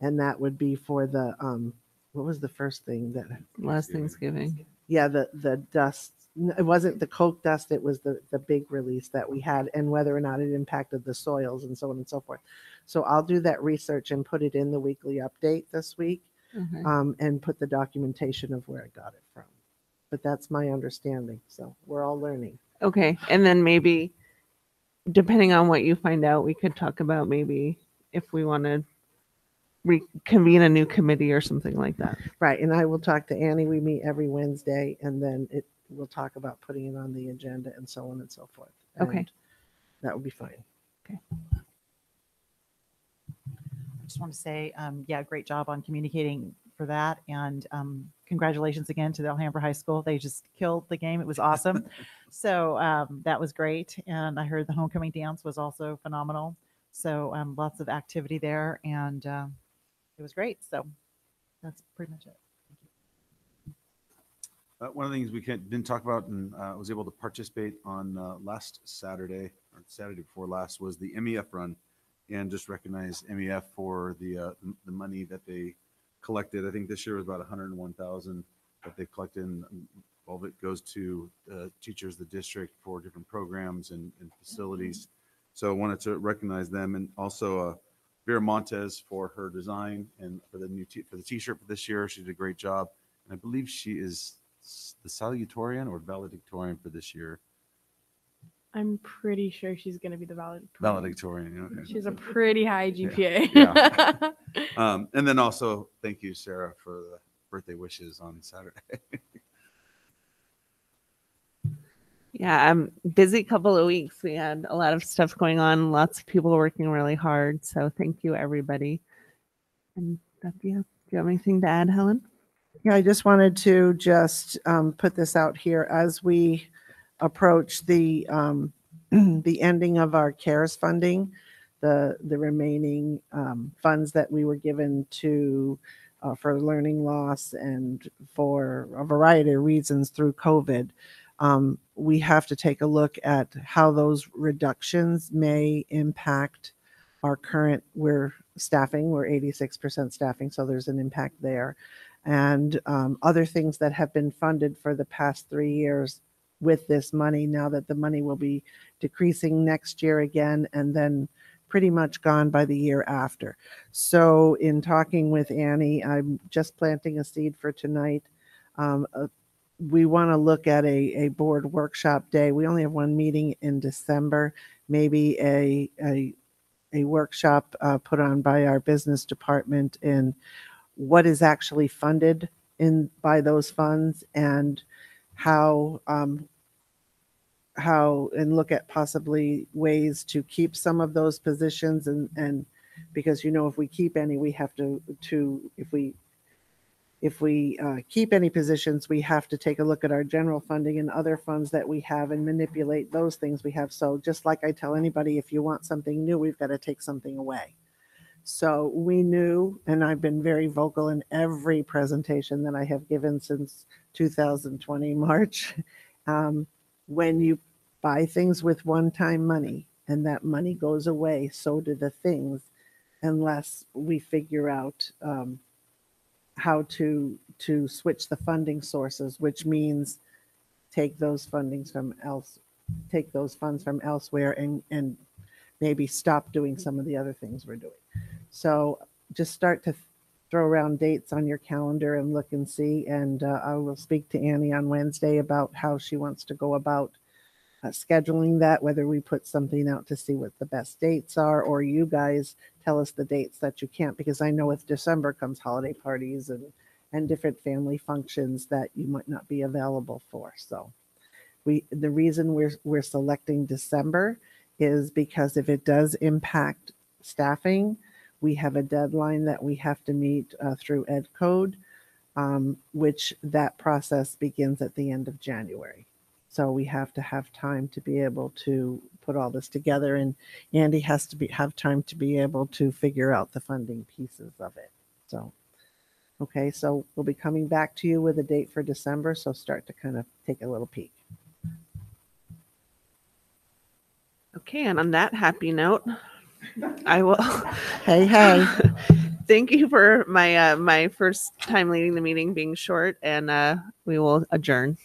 And that would be for the, um, what was the first thing that? Last Thanksgiving. Yeah, the, the dust It wasn't the coke dust, it was the, the big release that we had and whether or not it impacted the soils and so on and so forth. So I'll do that research and put it in the weekly update this week Okay. um, and put the documentation of where I got it from. But that's my understanding. So we're all learning. Okay, and then maybe, depending on what you find out, we could talk about maybe if we want to reconvene a new committee or something like that. Right. And I will talk to Annie. We meet every Wednesday and then it, we'll talk about putting it on the agenda and so on and so forth. Okay. And That would be fine. I just want to say, um, yeah, great job on communicating for that. And um, congratulations again to the Alhambra High School. They just killed the game. It was awesome. so um, that was great. And I heard the homecoming dance was also phenomenal. So um, lots of activity there. And um, it was great. So that's pretty much it. Uh, one of the things we can, didn't talk about and uh, was able to participate on uh, last Saturday or Saturday before last was the MEF run and just recognize MEF for the uh, the money that they collected. I think this year was about 101,000 that they collected. And all of it goes to uh, teachers, the district for different programs and, and facilities. So I wanted to recognize them and also uh, Vera Montez for her design and for the new t- for the T-shirt for this year. She did a great job, and I believe she is the salutatorian or valedictorian for this year. I'm pretty sure she's going to be the valedictorian. Valedictorian. Okay. She has a pretty high Yeah, GPA. yeah. um, and then also thank you, Sarah, for the birthday wishes on Saturday. Yeah, I'm busy couple of weeks. We had a lot of stuff going on, lots of people working really hard. So thank you, everybody. And that, yeah, do you have anything to add, Helen? Yeah, I just wanted to just um, put this out here as we approach the um, the ending of our CARES funding, the the remaining um, funds that we were given to uh, for learning loss and for a variety of reasons through COVID. Um, we have to take a look at how those reductions may impact our current we're staffing we're 86% staffing so there's an impact there and um, other things that have been funded for the past three years with this money now that the money will be decreasing next year again and then pretty much gone by the year after. So in talking with annie i'm just planting a seed for tonight. Um, uh, we want to look at a, a board workshop day. We only have one meeting in december maybe a, a a workshop uh, put on by our business department in what is actually funded in by those funds and how um, how and look at possibly ways to keep some of those positions and and because you know if we keep any we have to to if we if we uh, keep any positions we have to take a look at our general funding and other funds that we have and manipulate those things we have. So just like i tell anybody if you want something new we've got to take something away so we knew, and I've been very vocal in every presentation that I have given since 2020 March. Um, when you buy things with one time money and that money goes away, so do the things, unless we figure out um, how to to switch the funding sources, which means take those fundings from else, take those funds from elsewhere, and and maybe stop doing some of the other things we're doing. So just start to throw around dates on your calendar and look and see. And uh, I will speak to Annie on Wednesday about how she wants to go about uh, scheduling that, whether we put something out to see what the best dates are, or you guys tell us the dates that you can't, because I know with December comes holiday parties and, and different family functions that you might not be available for. So we, the reason we're, we're selecting December is because if it does impact staffing, we have a deadline that we have to meet uh, through Ed Code, um, which that process begins at the end of January. So we have to have time to be able to put all this together, and Andy has to be have time to be able to figure out the funding pieces of it. So, okay, so we'll be coming back to you with a date for December. So start to kind of take a little peek. Okay, and on that happy note, I will. Hey, hey. Thank you for my uh, my first time leading the meeting being short, and uh, we will adjourn.